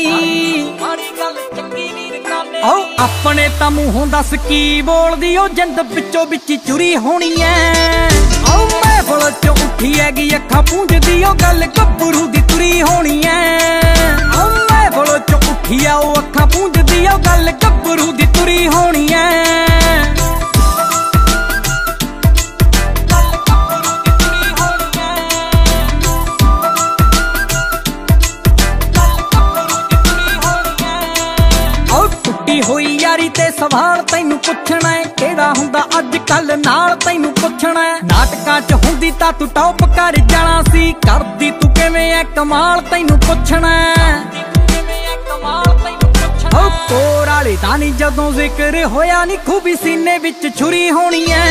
Speaker 12: ਮਾੜੀ ਗੱਲ ਚੰਗੀ ਨੀ ਰਕਾਨੇ ਓ ਆਪਣੇ ਤਾਂ ਮੂੰਹੋਂ ਦੱਸ ਕੀ ਬੋਲਦੀ ਓ ਜਿੰਦ ਵਿੱਚੋਂ ਵਿੱਚ ਚੁਰੀ ਹੋਣੀ ਐ। ਓ ਮੈਂ ਫਲ ਚੋਂ ਉੱਠੀ ਹੈਗੀ ਅੱਖਾਂ ਪੂੰਝਦੀ ਓ ਗੱਲ ਗੱਭਰੂ ਦੀ ਤੁਰੀ ਹੋਣੀ ਐ। ਓ ਮੈਂ ਫਲ ਚੋਂ ਉੱਠੀ ਆ ਉਹ ਅੱਖਾਂ ਪੂੰਝਦੀ ਓ ਗੱਲ ਗੱਭਰੂ ਦੀ ਤੁਰੀ ਹੋਣੀ ਐ। ਤੈਨੂੰ ਪੁੱਛਣਾ ਏ, ਕਿਹੜਾ ਹੁੰਦਾ ਅੱਜ ਕੱਲ ਨਾਲ ਤੈਨੂੰ ਪੁੱਛਣਾ ਏ। ਨਾਟਕਾਂ 'ਚ ਹੁੰਦੀ ਤਾਂ ਤੂੰ ਟੌਪ ਕਰ ਜਾਣਾ ਸੀ। ਕਰਦੀ ਤੂੰ ਕਿਵੇਂ ਐ ਕਮਾਲ ਤੈਨੂੰ ਪੁੱਛਣਾ ਏ। ਓ ਕੋਰ ਵਾਲੇ ਦਾ ਨੀ ਜਦੋਂ ਜ਼ਿਕਰ ਹੋਇਆ ਨੀ, ਖੂਬੀ ਸੀਨੇ ਵਿੱਚ ਛੁਰੀ ਹੋਣੀ ਐ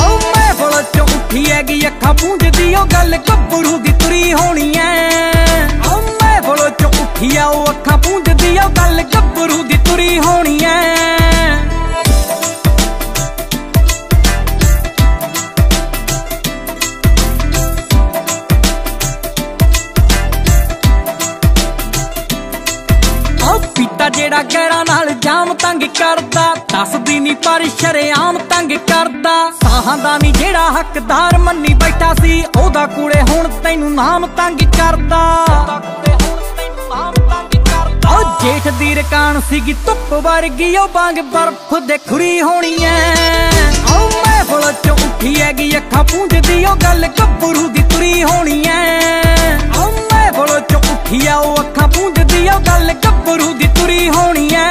Speaker 12: ਓ ਮੈਂ ਫਲ ਚੋਂ ਉੱਠੀ ਹੈਗੀ, ਅੱਖਾਂ ਪੂੰਝਦੀ ਓ ਗੱਲ ਗੱਭਰੂ ਦੀ ਤੁਰੀ ਹੋਣੀ ਐ ਓ ਮੈਂ ਫਲ ਚੋਂ ਉੱਠੀ ਆ, ਉਹ ਅੱਖਾਂ ਪੂੰਝਦੀ ਓ ਗੱਲ ਗੱਭਰੂ ਦੀ ਤੁਰੀ ਹੋਣੀ ਦੱਸਦੀ ਨਹੀਂ ਤੰਗ ਕਰਦਾ। ਸਾਹਾਂ ਦਾ ਨਹੀਂ ਜਿਹੜਾ ਹੱਕਦਾਰ ਮੰਨੀ ਬੈਠਾ ਸੀ, ਉਹਦਾ ਕੁੜੇ ਹੁਣ ਤੈਨੂੰ ਨਾਮ ਤੰਗ ਕਰਦਾ। ਓ ਜੇਠ ਦੀ ਰਕਾਨ ਸੀਗੀ ਧੁੱਪ ਵਰਗੀ, ਉਹ ਬਾਂਗ ਬਰਫ਼ ਦੇ ਖੁਰੀ ਹੋਣੀ ਐ ਓ ਮੈਂ ਚੋਂ ਉੱਠੀ ਹੈਗੀ, ਅੱਖਾਂ ਪੂੰਝਦੀ, ਉਹ ਗੱਲ ਗੱਭਰੂ ਦੀ ਤੁਰੀ ਹੋਣੀ ਐ ਓ ਮੈਂ ਫਲ ਚੋਂ ਉੱਠੀ ਆ, ਉਹ ਅੱਖਾਂ ਪੂੰਝਦੀ, ਉਹ ਗੱਲ ਗੱਭਰੂ ਦੀ ਤੁਰੀ ਹੋਣੀ ਐ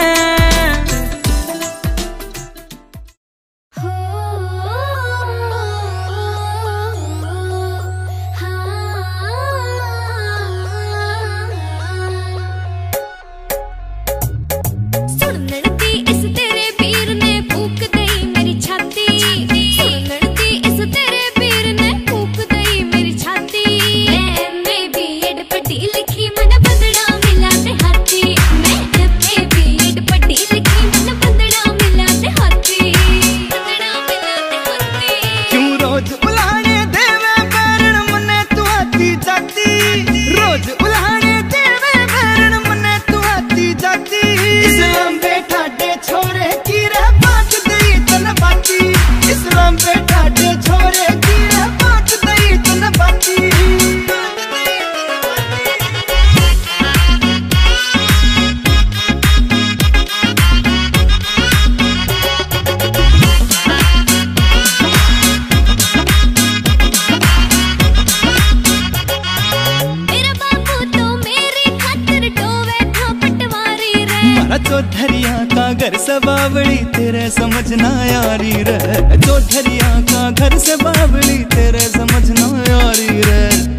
Speaker 13: घर से बावड़ी तेरे समझ ना यारी रे चौधरिया का घर से बावड़ी तेरे समझ ना यारी रे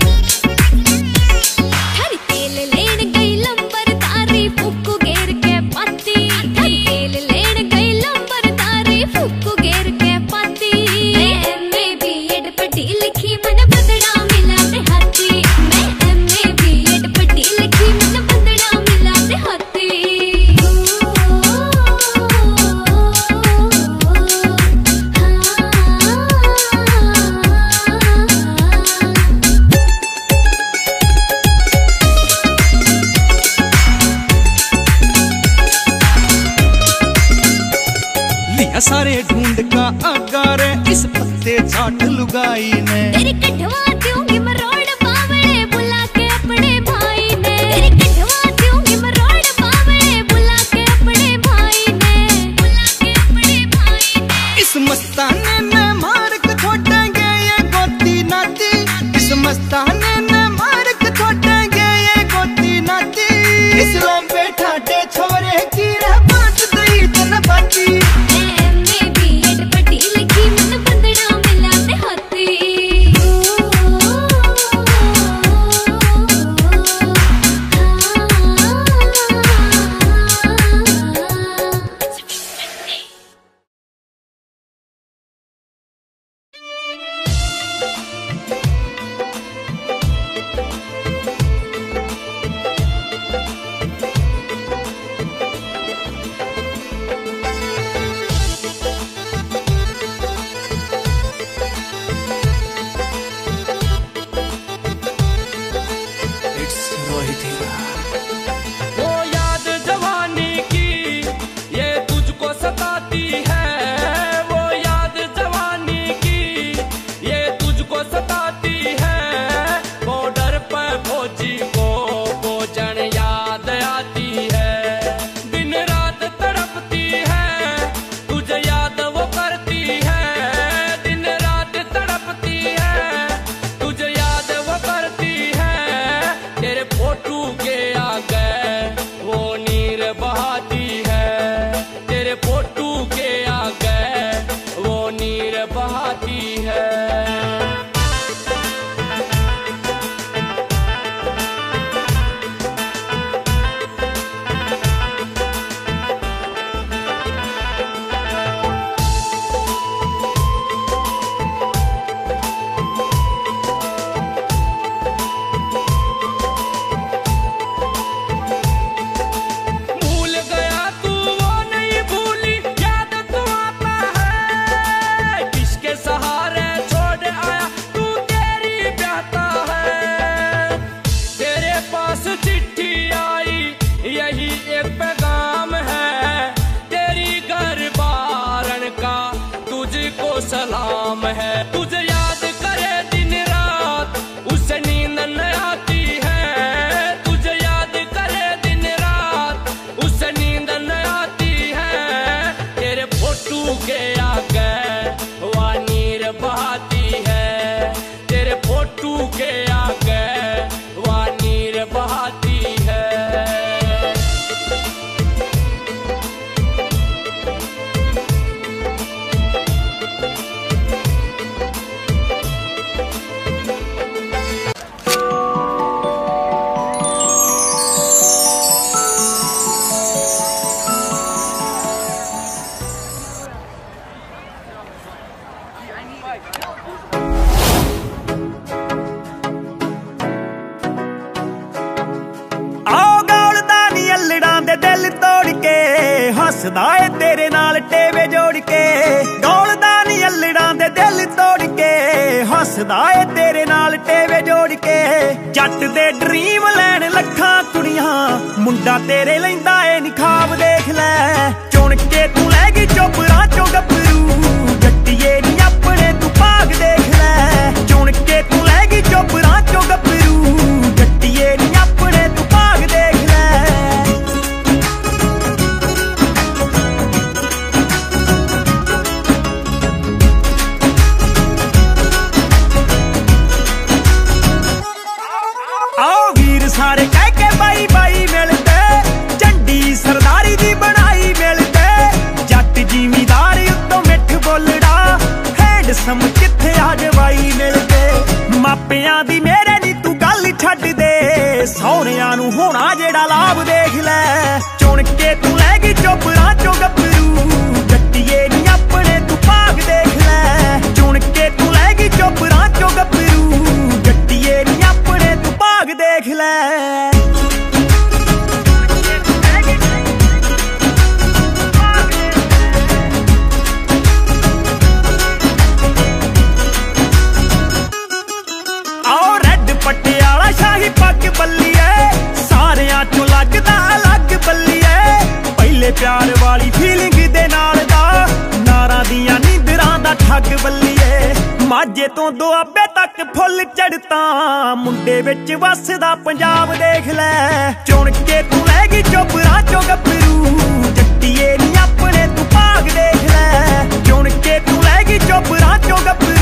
Speaker 14: ਪਿਆਰ ਵਾਲੀ ਫੀਲਿੰਗ ਦੇ ਨਾਲ ਦਾ ਨਾਰਾਂ ਦੀਆਂ ਨੀਂਦਰਾਂ ਦਾ ਠੱਗ ਬੱਲੀਏ। ਮਾਝੇ ਤੋਂ ਦੁਆਬੇ ਤੱਕ ਫੁੱਲ ਚੜਤਾ ਮੁੰਡੇ ਵਿੱਚ ਵੱਸਦਾ ਪੰਜਾਬ ਦੇਖ ਲੈ। ਚੁਣ ਕੇ ਤੂੰ ਲੈ ਗਈ ਚੋਪਰਾ ਚੋ ਗੱਭਰੂ, ਜੱਟੀਏ ਨੀ ਆਪਣੇ ਤੂੰ ਭਾਗ ਦੇਖ ਲੈ। ਚੁਣ ਕੇ ਤੂੰ ਲੈ ਗਈ ਚੋਪਰਾ ਚੋ ਗੱਭਰੂ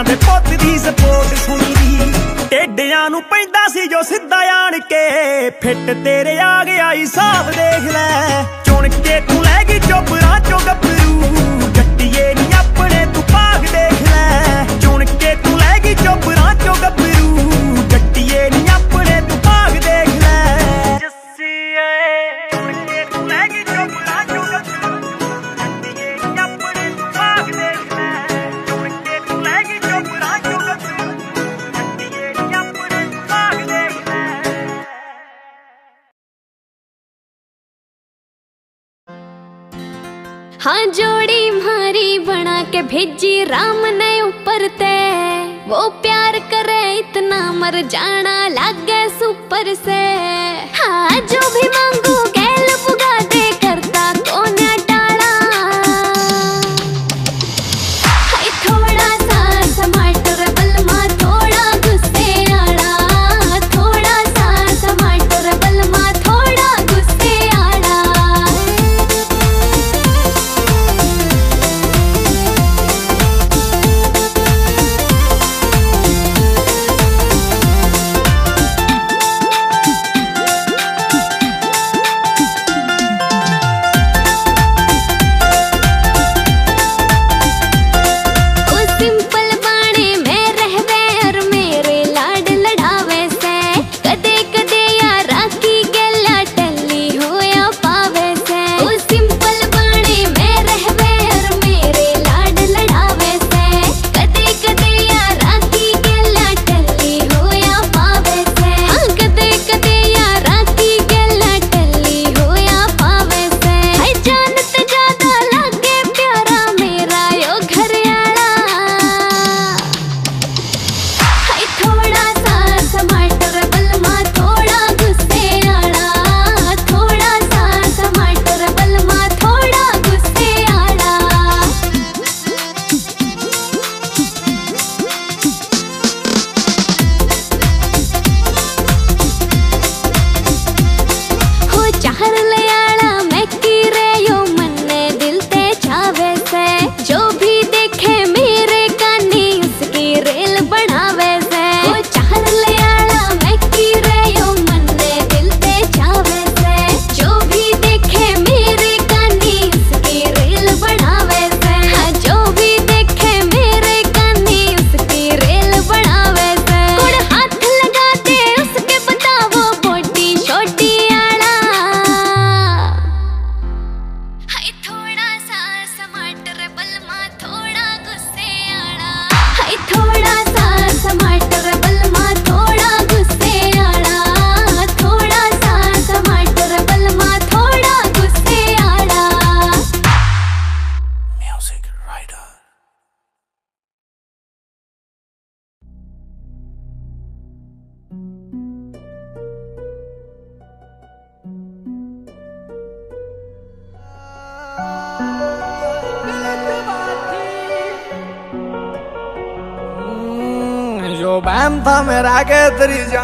Speaker 14: ਮਾਂ ਦੇ ਪੁੱਤ ਦੀ ਸਪੋਰਟ ਸੁਣੀ ਦੀ ਟੇਡਿਆਂ ਨੂੰ ਪੈਂਦਾ ਸੀ ਜੋ ਸਿੱਧਾ ਆਣ ਕੇ। ਫਿੱਟ ਤੇਰੇ ਆ ਗਿਆ ਈ ਸਾਫ਼ ਦੇਖ ਲੈ। ਚੁਣ ਕੇ ਤੂੰ
Speaker 15: के भेजी राम ने ऊपर ते वो प्यार करे इतना मर जाना लागे सुपर से हाँ जो भी
Speaker 10: मांगोगे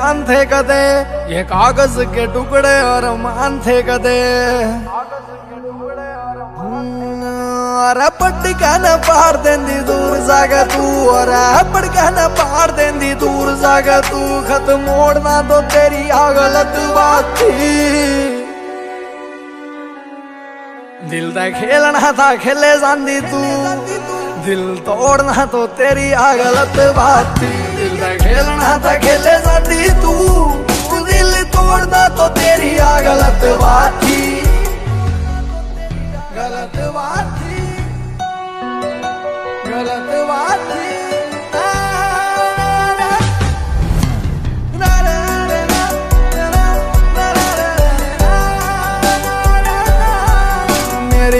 Speaker 10: जान थे कदे? ये कागज़ के टुकड़े और मान थे कदे अरे पट्टी कहना पार देंदी, दूर जागा तू। अरे पड़ कहना पार देंदी, दूर जागा तू। खत मोड़ना तो तेरी गलत बात थी। दिल दा खेलना था, खेले जांदी तू। दिल तोड़ना तो तेरी गलत बात थी। ਦਾ ਖੇਲਣਾ ਤਾਂ ਖੇਲੇ ਸਾਡੀ ਤੂੰ। ਦਿਲ ਤੋੜਦਾ ਤੋ ਤੇਰੀ ਗਲਤ ਬਾਤ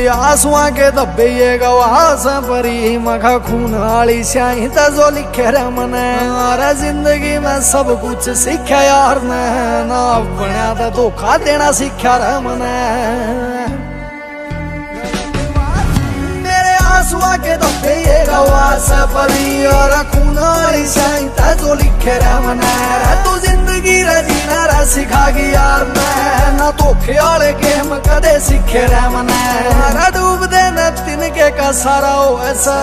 Speaker 10: ਆਸੂਆਂ ਕੇ ਦੱਬੇ ਏ ਗਵਾਸ, ਪਰੀ ਮਖਾ ਖੂਨ ਵਾਲੀ ਸਿਆਹੀ ਤਾਂ ਜੋ ਲਿਖੇ ਰਮਨ ਆਰਾ ਜ਼ਿੰਦਗੀ ਮੈਂ ਸਭ ਕੁਝ ਸਿੱਖਿਆ ਯਾਰ ਨੇ। ਨਾ ਬਣਿਆ ਤਾਂ ਧੋਖਾ ਦੇਣਾ ਸਿੱਖਿਆ ਰਮਨ ਮੇਰੇ ਆਸੂਆਂ ਕੇ ਦੱਬੇ ਏ ਗਵਾਸ, ਪਰੀ ਆਰਾ ਨਾਲ ਸੈਂਤਾ ਤੋਂ ਲਿਖੇ ਰਵਨਾ ਤੂੰ ਜ਼ਿੰਦਗੀ ਦਾ ਜੀਣਾ ਰਾ ਸਿਖਾ ਗਿਆ ਮੈਂ ਨਾ ਧੋਖੇ ਵਾਲੇ ਗੇਮ ਕਦੇ ਸਿੱਖੇ ਰਵਨਾ ਰਾ ਡੂਬਦੇ ਨਾ ਤਿੰਨ ਕੇ ਕਾ ਸਾਰਾ ਉਹ ਐਸਾ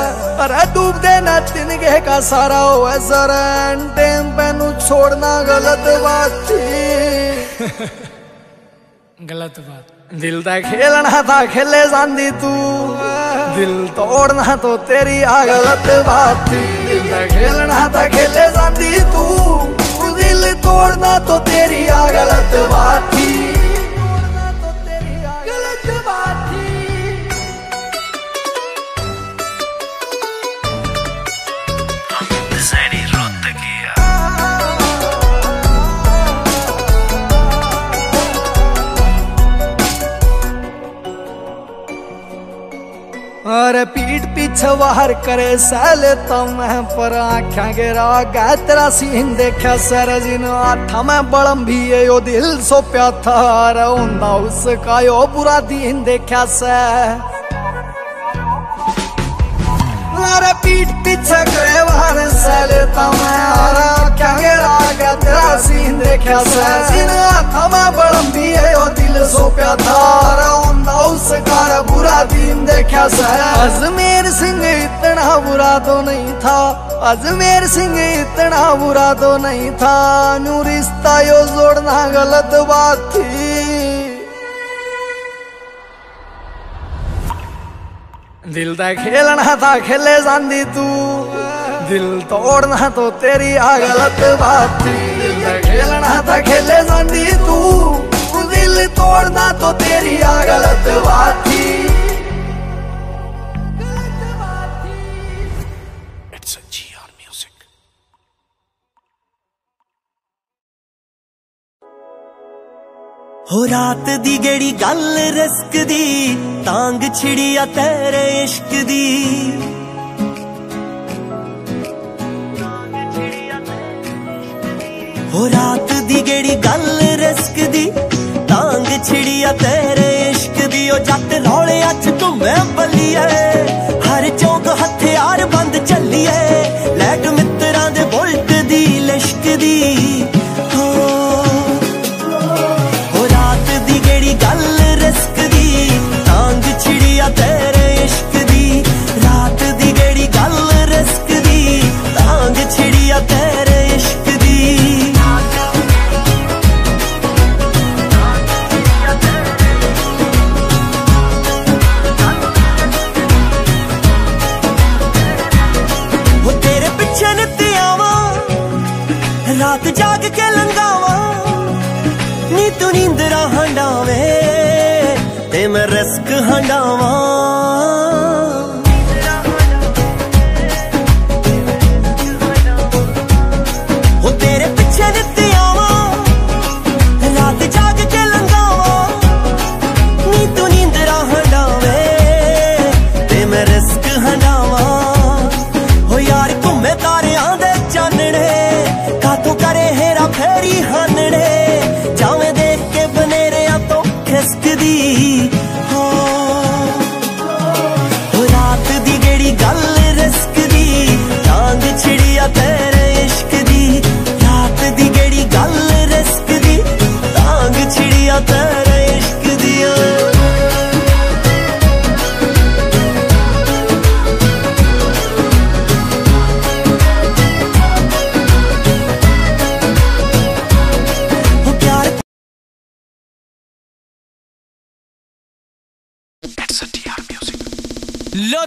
Speaker 10: ਰਾ ਡੂਬਦੇ ਨਾ ਤਿੰਨ ਕੇ ਕਾ ਸਾਰਾ ਉਹ ਐਸਾ ਰੈਂ ਟੈਮ ਪੈਨੂੰ ਛੋੜਨਾ ਗਲਤ ਬਾਤ ਸੀ ਗਲਤ ਬਾਤ ਦਿਲ ਦਾ ਖੇਲਣਾ ਤਾਂ ਖੇਲੇ ਜਾਂਦੀ ਤੂੰ ਦਿਲ ਤੋੜਨਾ ਤਾਂ ਤੇਰੀ ਆ ਗਲਤ ਬਾਤ ਸੀ जांदी तू दिल तोड़ना तो तेरी आ गलत बात थी दिल दा खेलना था खेले जांदी तू तू दिल तोड़ना तो तेरी आ गलत बात थी गलत बात थी और पीठ ਛਵਾਰ ਕਰੇ ਸਹਿਲੇ ਤਾਂ ਮੈਂ ਪਰ ਆਖਾਂ ਰਾ ਗਾ ਤੇਰਾ ਸੀਨ ਦੇਖਿਆ ਸਰਜ ਨੂੰ ਆਠਾ ਮੈਂ ਬਲੰਬੀ ਏ ਉਹ ਦਿਲ ਸੋ ਪਿਆ ਥਾਰ ਹੁੰਦਾ ਉਸ ਕਾਇਓ ਬੁਰਾ ਦੀਨ ਦੇਖਿਆ ਸੈ दिन देखा से अरे पीठ पीछे करे बाहर सैले तो मैं अरे आख्या गिरा गया तेरा सीन देखा से जिन आठा मैं बड़म भी ये यो दिल सो प्या था अरे उन्दा उसका रे बुरा दिन देखा से अजमेर सिंह इतना बुरा तो नहीं था अजमेर सिंह इतना बुरा तो नहीं था नू रिश्ता यो जोड़ना गलत बात ਦਿਲ ਦਾ ਖੇਲਣਾ ਤਾਂ ਖੇਲੇ ਜਾਂਦੀ ਤੂੰ। ਦਿਲ ਤੋੜਨਾ ਤਾਂ ਤੇਰੀ ਆ ਗਲਤ ਬਾਤ। ਦਿਲ ਦਾ ਖੇਲਣਾ ਤਾਂ ਖੇਲੇ
Speaker 16: ਜਾਂਦੀ ਤੂੰ। ਦਿਲ ਤੋੜਨਾ
Speaker 17: ਤਾਂ ਰਾਤ ਦੀ ਗੇੜੀ ਗੱਲ ਰਿਸਕ ਦੀ ਤਾਂਗ ਛਿੜੀ ਆ ਤੇਰੇ ਇਸ਼ਕ ਦੀ। ਹੋ ਰਾਤ ਦੀ ਗੇੜੀ ਗੱਲ ਰਿਸਕ ਦੀ ਤਾਂਗ ਛਿੜੀ ਆ ਤੇਰੇ ਇਸ਼ਕ ਦੀ। ਉਹ ਜੱਟ ਰੌਲਿਆਂ ਚ ਘੁੰਮੇ ਬੱਲੀਏ, ਹਰ ਚੌਂਕ ਹਥਿਆਰ ਬੰਦ ਚੱਲੀਏ, ਲੈਟ ਮਿੱਤਰਾਂ ਦੇ ਬੁਲਟ ਦੀ ਲਿਸ਼ਕ ਦੀ।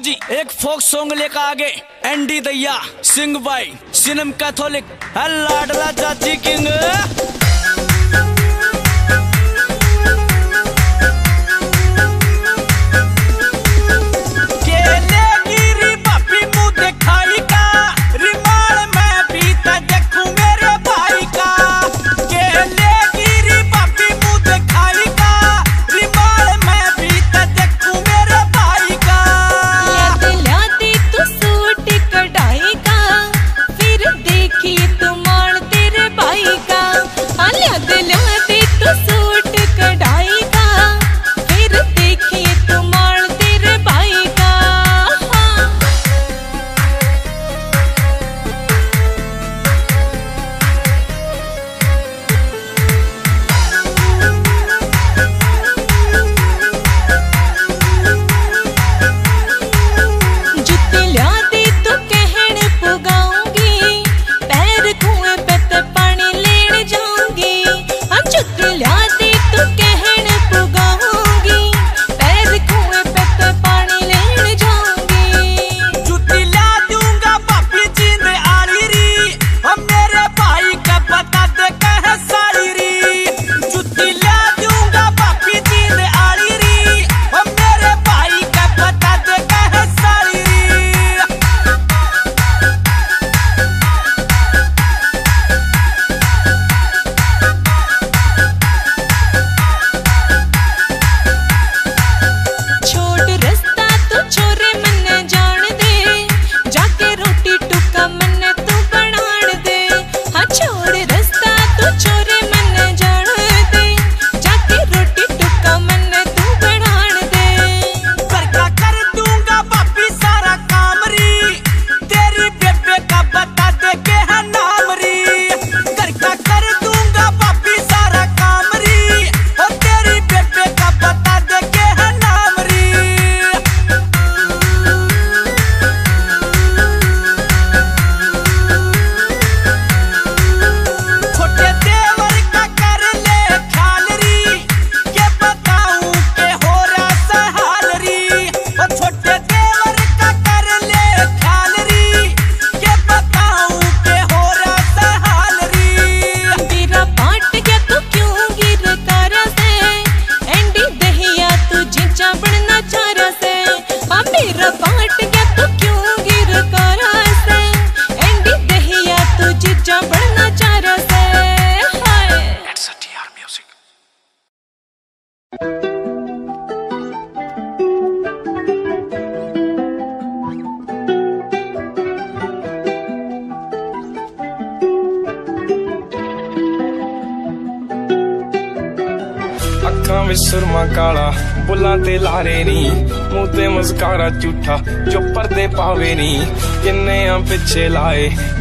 Speaker 11: जी एक फोक सॉन्ग लेकर आगे एंडी दैया सिंह भाई सिनम कैथोलिक लाडला चाची किंग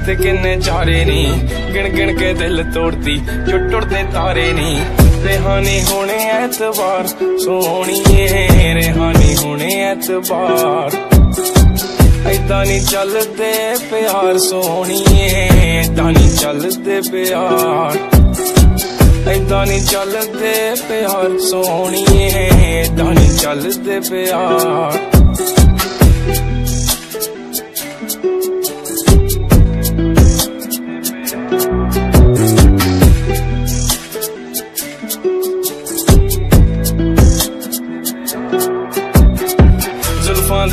Speaker 1: ਤੇ ਕਿੰਨੇ ਚਾਰੇ ਨੀ। ਗਿਣ ਗਿਣ ਕੇ ਦਿਲ ਤੋੜਦੀ ਛੁੱਟੜਦੇ ਤਾਰੇ ਨੀ। ਰਹਿਾਨੀ ਹੋਣੇ ਐਤਵਾਰ, ਸੋਹਣੀਏ, ਰਹਿਾਨੀ ਹੋਣੇ ਐਤਵਾਰ। ਐਦਾਂ ਨਹੀਂ ਚੱਲਦੇ ਪਿਆਰ, ਸੋਹਣੀਏ ਐਦਾਂ ਨਹੀਂ ਚੱਲਦੇ ਪਿਆਰ। ਐਦਾਂ ਨਹੀਂ ਚੱਲਦੇ ਪਿਆਰ, ਸੋਹਣੀਏ ਐਦਾਂ ਨਹੀਂ ਚੱਲਦੇ ਪਿਆਰ।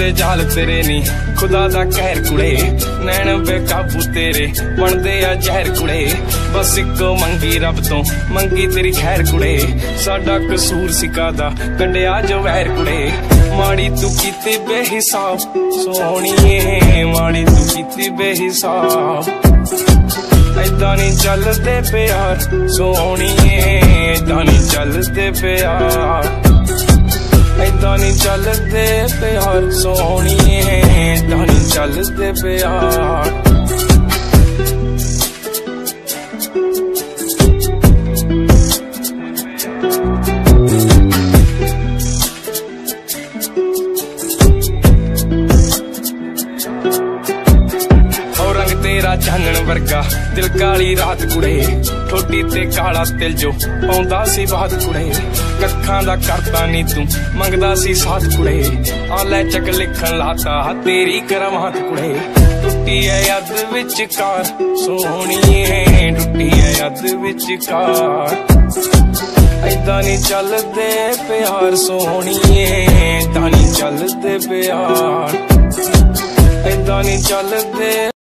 Speaker 1: ਦੇ ਜਾਲ ਤੇਰੇ ਨਹੀਂ ਖੁਦਾ ਦਾ ਕਹਿਰ ਕੁੜੇ, ਨੈਣ ਬੇਕਾਬੂ ਤੇਰੇ। ਬਣਦੇ ਆ ਜ਼ਹਿਰ ਕੁੜੇ, ਬਸ ਇੱਕੋ ਮੰਗੀ ਰੱਬ ਤੋਂ, ਮੰਗੀ ਤੇਰੀ ਖੈਰ ਕੁੜੇ। ਸਾਡਾ ਕਸੂਰ ਸਿਕਾ ਦਾ ਕੰਡਿਆ ਜੋ ਵੈਰ ਕੁੜੇ। ਮਾੜੀ ਤੂੰ ਕੀਤੀ ਬੇਹਿਸਾਬ, ਸੋਹਣੀਏ, ਮਾੜੀ ਤੂੰ ਕੀਤੀ ਬੇਹਿਸਾਬ। ਐਦਾਂ ਨਹੀਂ ਚੱਲਦੇ ਪਿਆਰ, ਸੋਹਣੀਏ ਐਦਾਂ ਨਹੀਂ ਚੱਲਦੇ ਪਿਆਰ। ਐਦਾਂ ਨਹੀਂ ਚੱਲਦੇ ਪਿਆਰ ਸੋਹਣੀਏ ਐਦਾਂ ਨਹੀਂ ਚੱਲਦੇ ਪਿਆਰ। ਦਿਲ ਰਾਤ ਕੁੜੇ, ਠੋਡੀ ਤੇ ਕਾਲਾ ਤਿਲ ਜੋ ਪਾਉਂਦਾ ਸੀ ਬਾਤ ਕੁੜੇ। ਕੱਖਾਂ ਦਾ ਕਰਦਾ ਨਹੀਂ ਤੂੰ, ਮੰਗਦਾ ਸੀ ਸਾਥ ਕੁੜੇ। ਆ ਲੈ ਚੱਕ ਲਿਖਣ ਲਾਤਾ ਤੇਰੀ ਕਰਮਾਤ ਕੁੜੇ। ਟੁੱਟੀ ਐ ਯਾਦ ਵਿੱਚ ਕਾਰ ਸੋਹਣੀਏ ਟੁੱਟੀ ਐ ਯਾਦ ਵਿੱਚ ਕਾਰ ਐਦਾਂ ਨਹੀਂ ਚੱਲਦੇ ਪਿਆਰ ਸੋਹਣੀਏ ਐਦਾਂ ਨਹੀਂ ਚੱਲਦੇ ਪਿਆਰ। ਐਦਾਂ ਨਹੀਂ ਚੱਲਦੇ